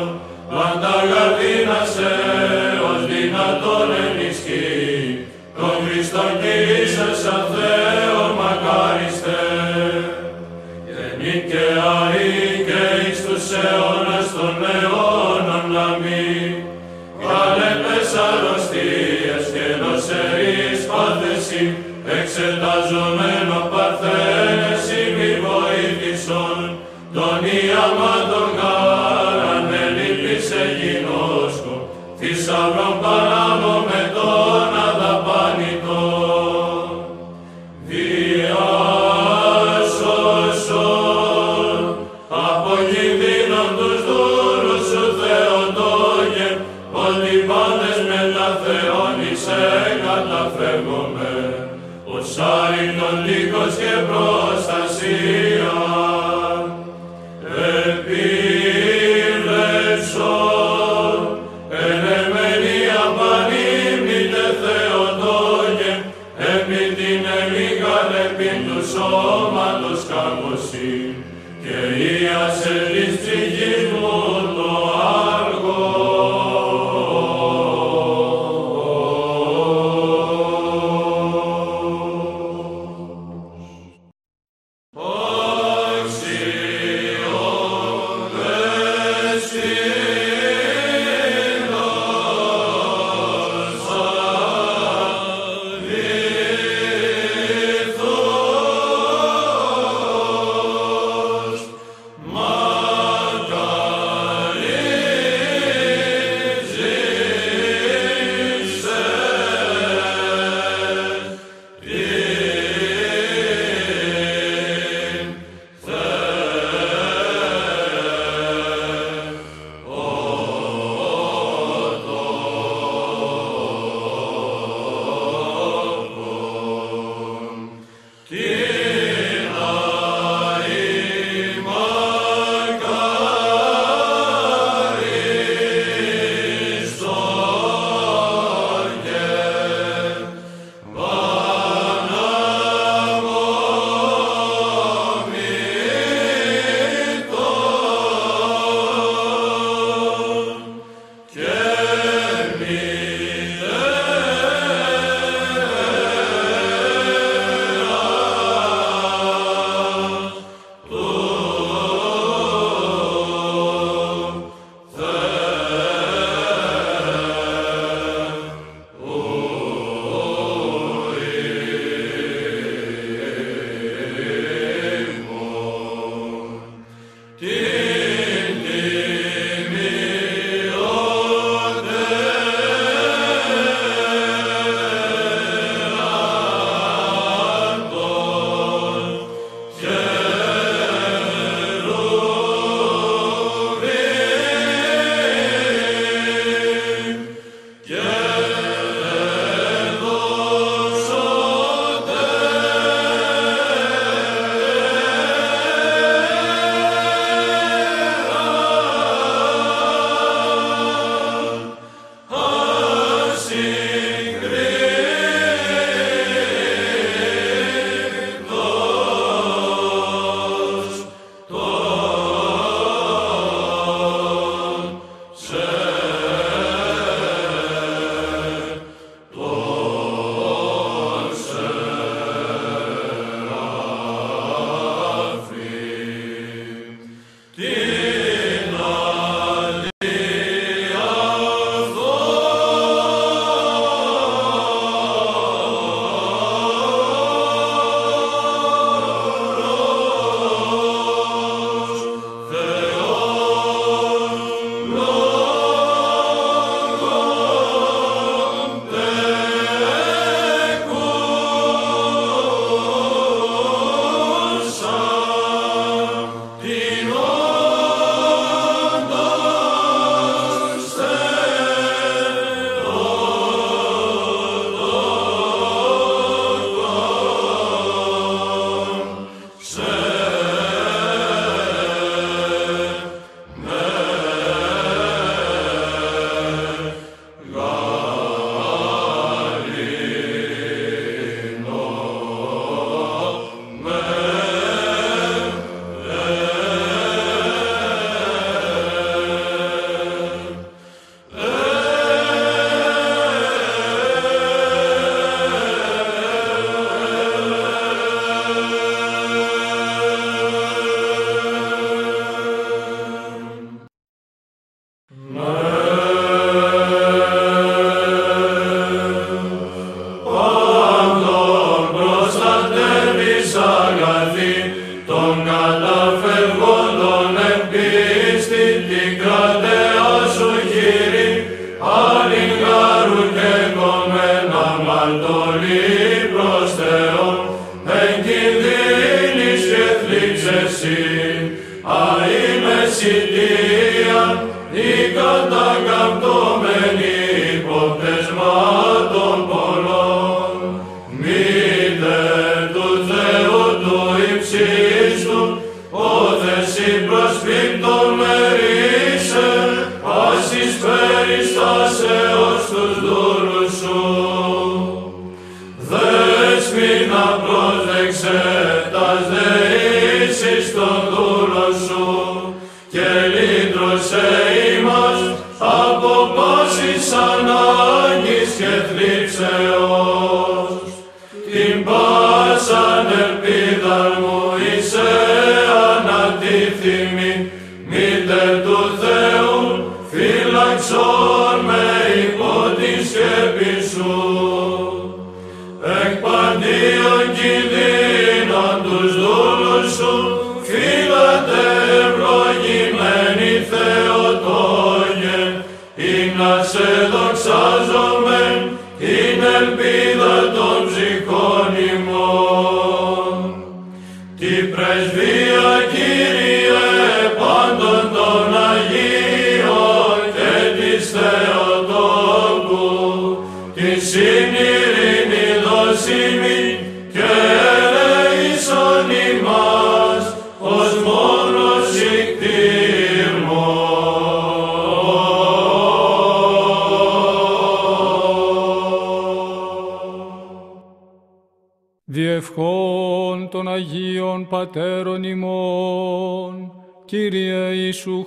πάντα καρδίνα σε ως δυνατόν ενισχύ, το Χριστόν Κύρισε σαν Θεό μακάριστε, και μη και και εις τους αιώνας των αιώνων να μη, καλέ πες και νοσερείς πάθεση, εξετάζομαι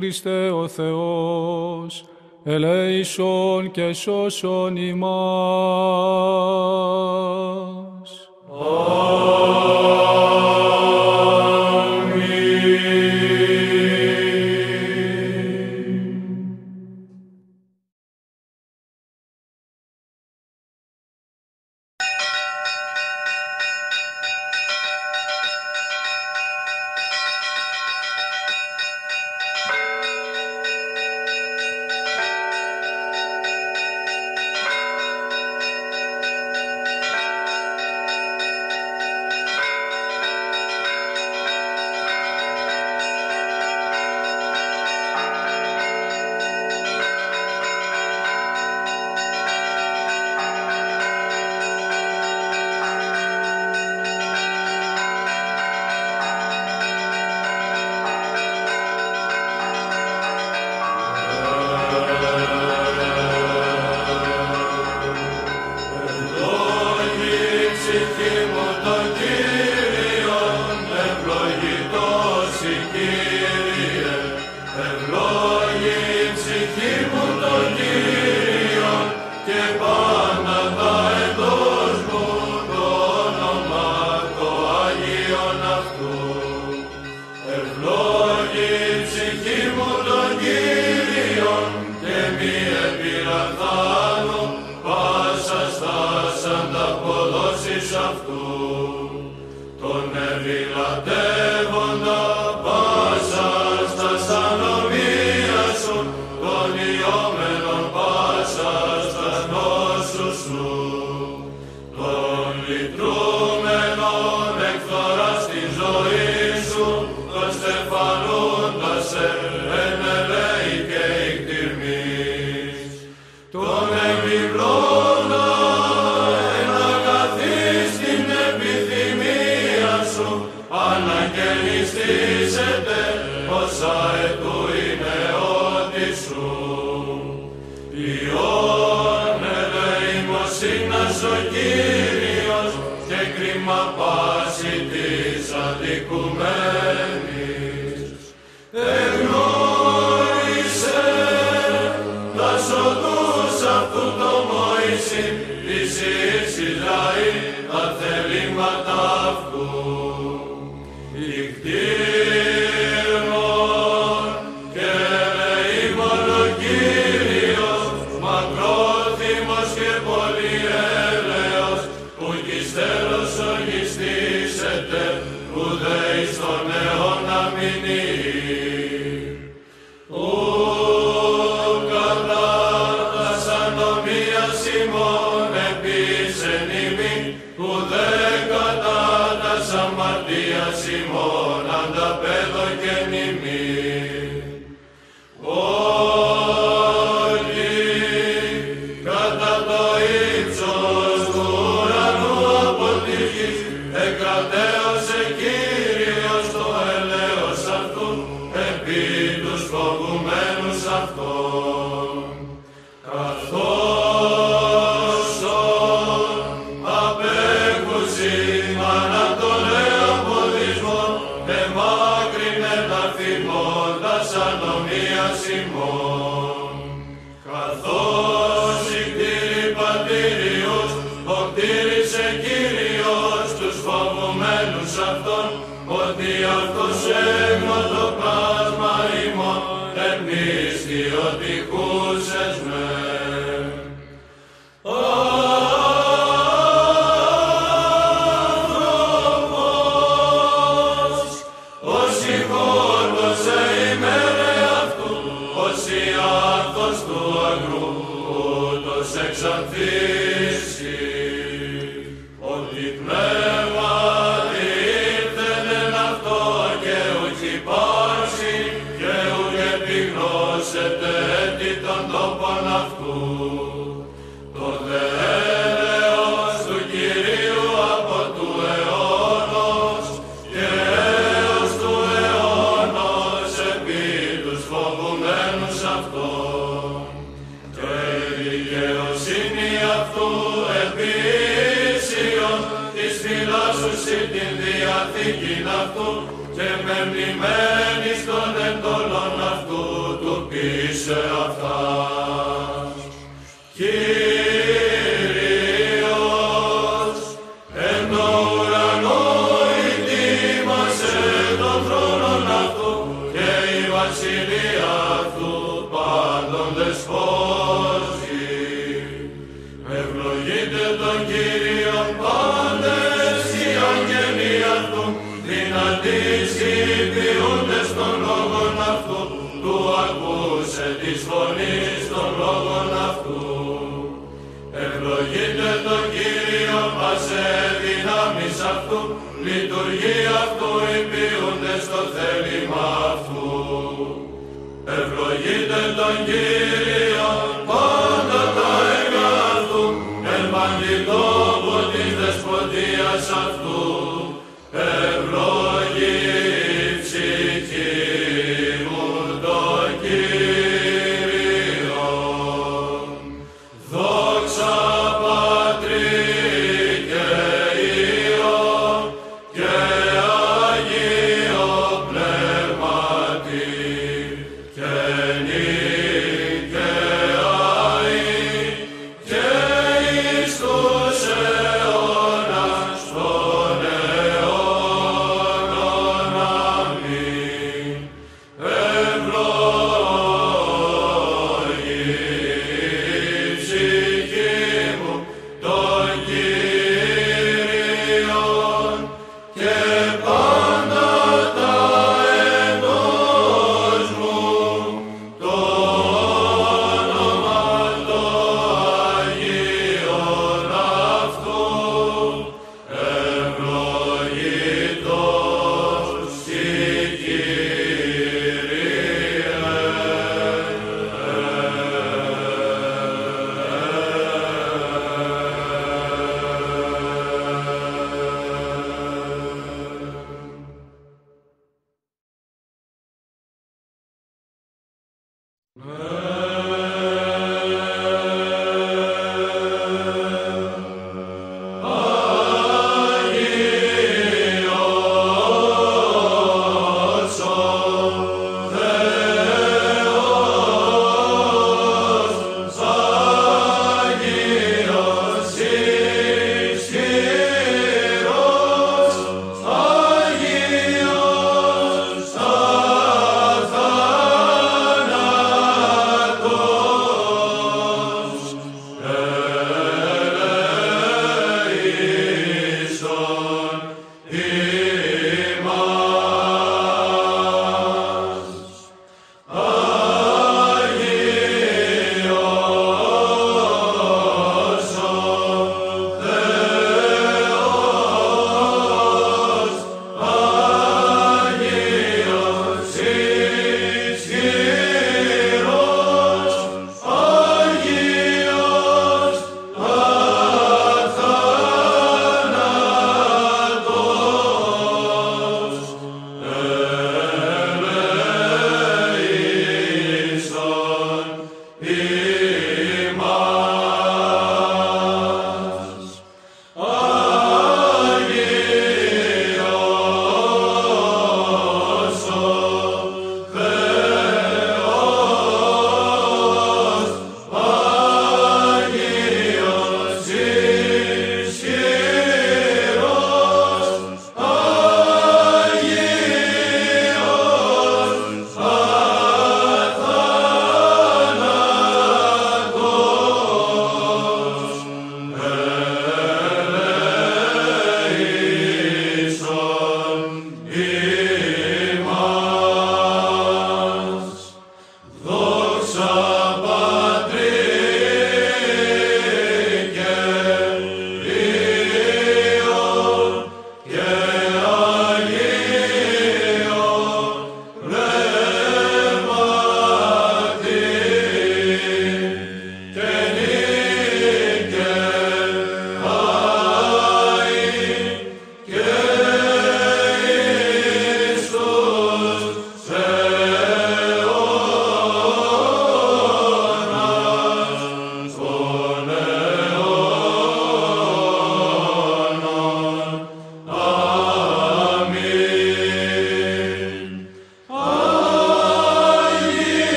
Χριστέ ο Θεός, ελέησον και σώσον ημάς. Amen. Lema Lopan. Splendid